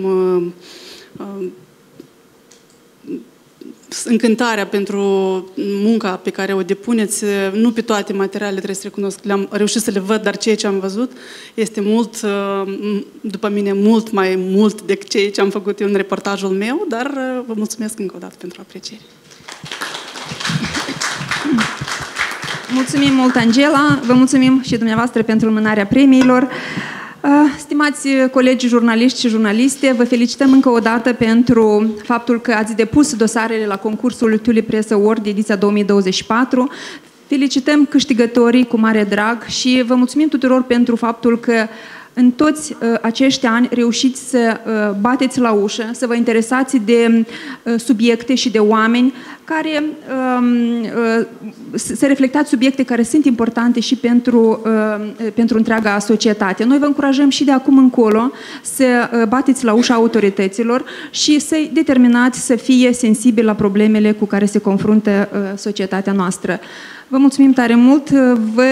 încântarea pentru munca pe care o depuneți. Nu pe toate materialele trebuie să recunosc, le-am reușit să le văd, dar ceea ce am văzut este mult, după mine, mult mai mult decât ceea ce am făcut eu în reportajul meu, dar vă mulțumesc încă o dată pentru apreciere. Mulțumim mult, Angela. Vă mulțumim și dumneavoastră pentru lumânarea premiilor. Uh, stimați colegi jurnaliști și jurnaliste, vă felicităm încă o dată pentru faptul că ați depus dosarele la concursul Tulip Press Award ediția 2024. Felicităm câștigătorii cu mare drag și vă mulțumim tuturor pentru faptul că în toți uh, acești ani reușiți să uh, bateți la ușă, să vă interesați de uh, subiecte și de oameni care um, uh, să reflectați subiecte care sunt importante și pentru, uh, pentru întreaga societate. Noi vă încurajăm și de acum încolo să uh, bateți la ușa autorităților și să-i determinați să fie sensibili la problemele cu care se confruntă uh, societatea noastră. Vă mulțumim tare mult, vă,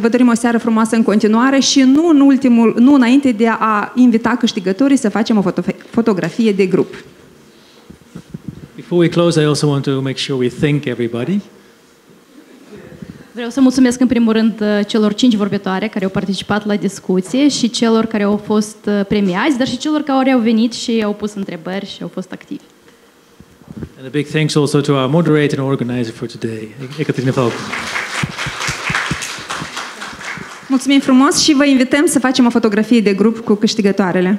vă dorim o seară frumoasă în continuare și nu, în ultimul, nu înainte de a invita câștigătorii să facem o foto fotografie de grup. Before we close, I also want to make sure we thank everybody. Vreau să mulțumesc în primul rând celor cinci vorbitoare care au participat la discuție și celor care au fost premiați, dar și celor care au venit și au pus întrebări și au fost activi. And a big thanks also to our moderator and organizer for today, Ekaterina Falco. Mulțumim frumos și vă invităm să facem o fotografie de grup cu câștigătoarele.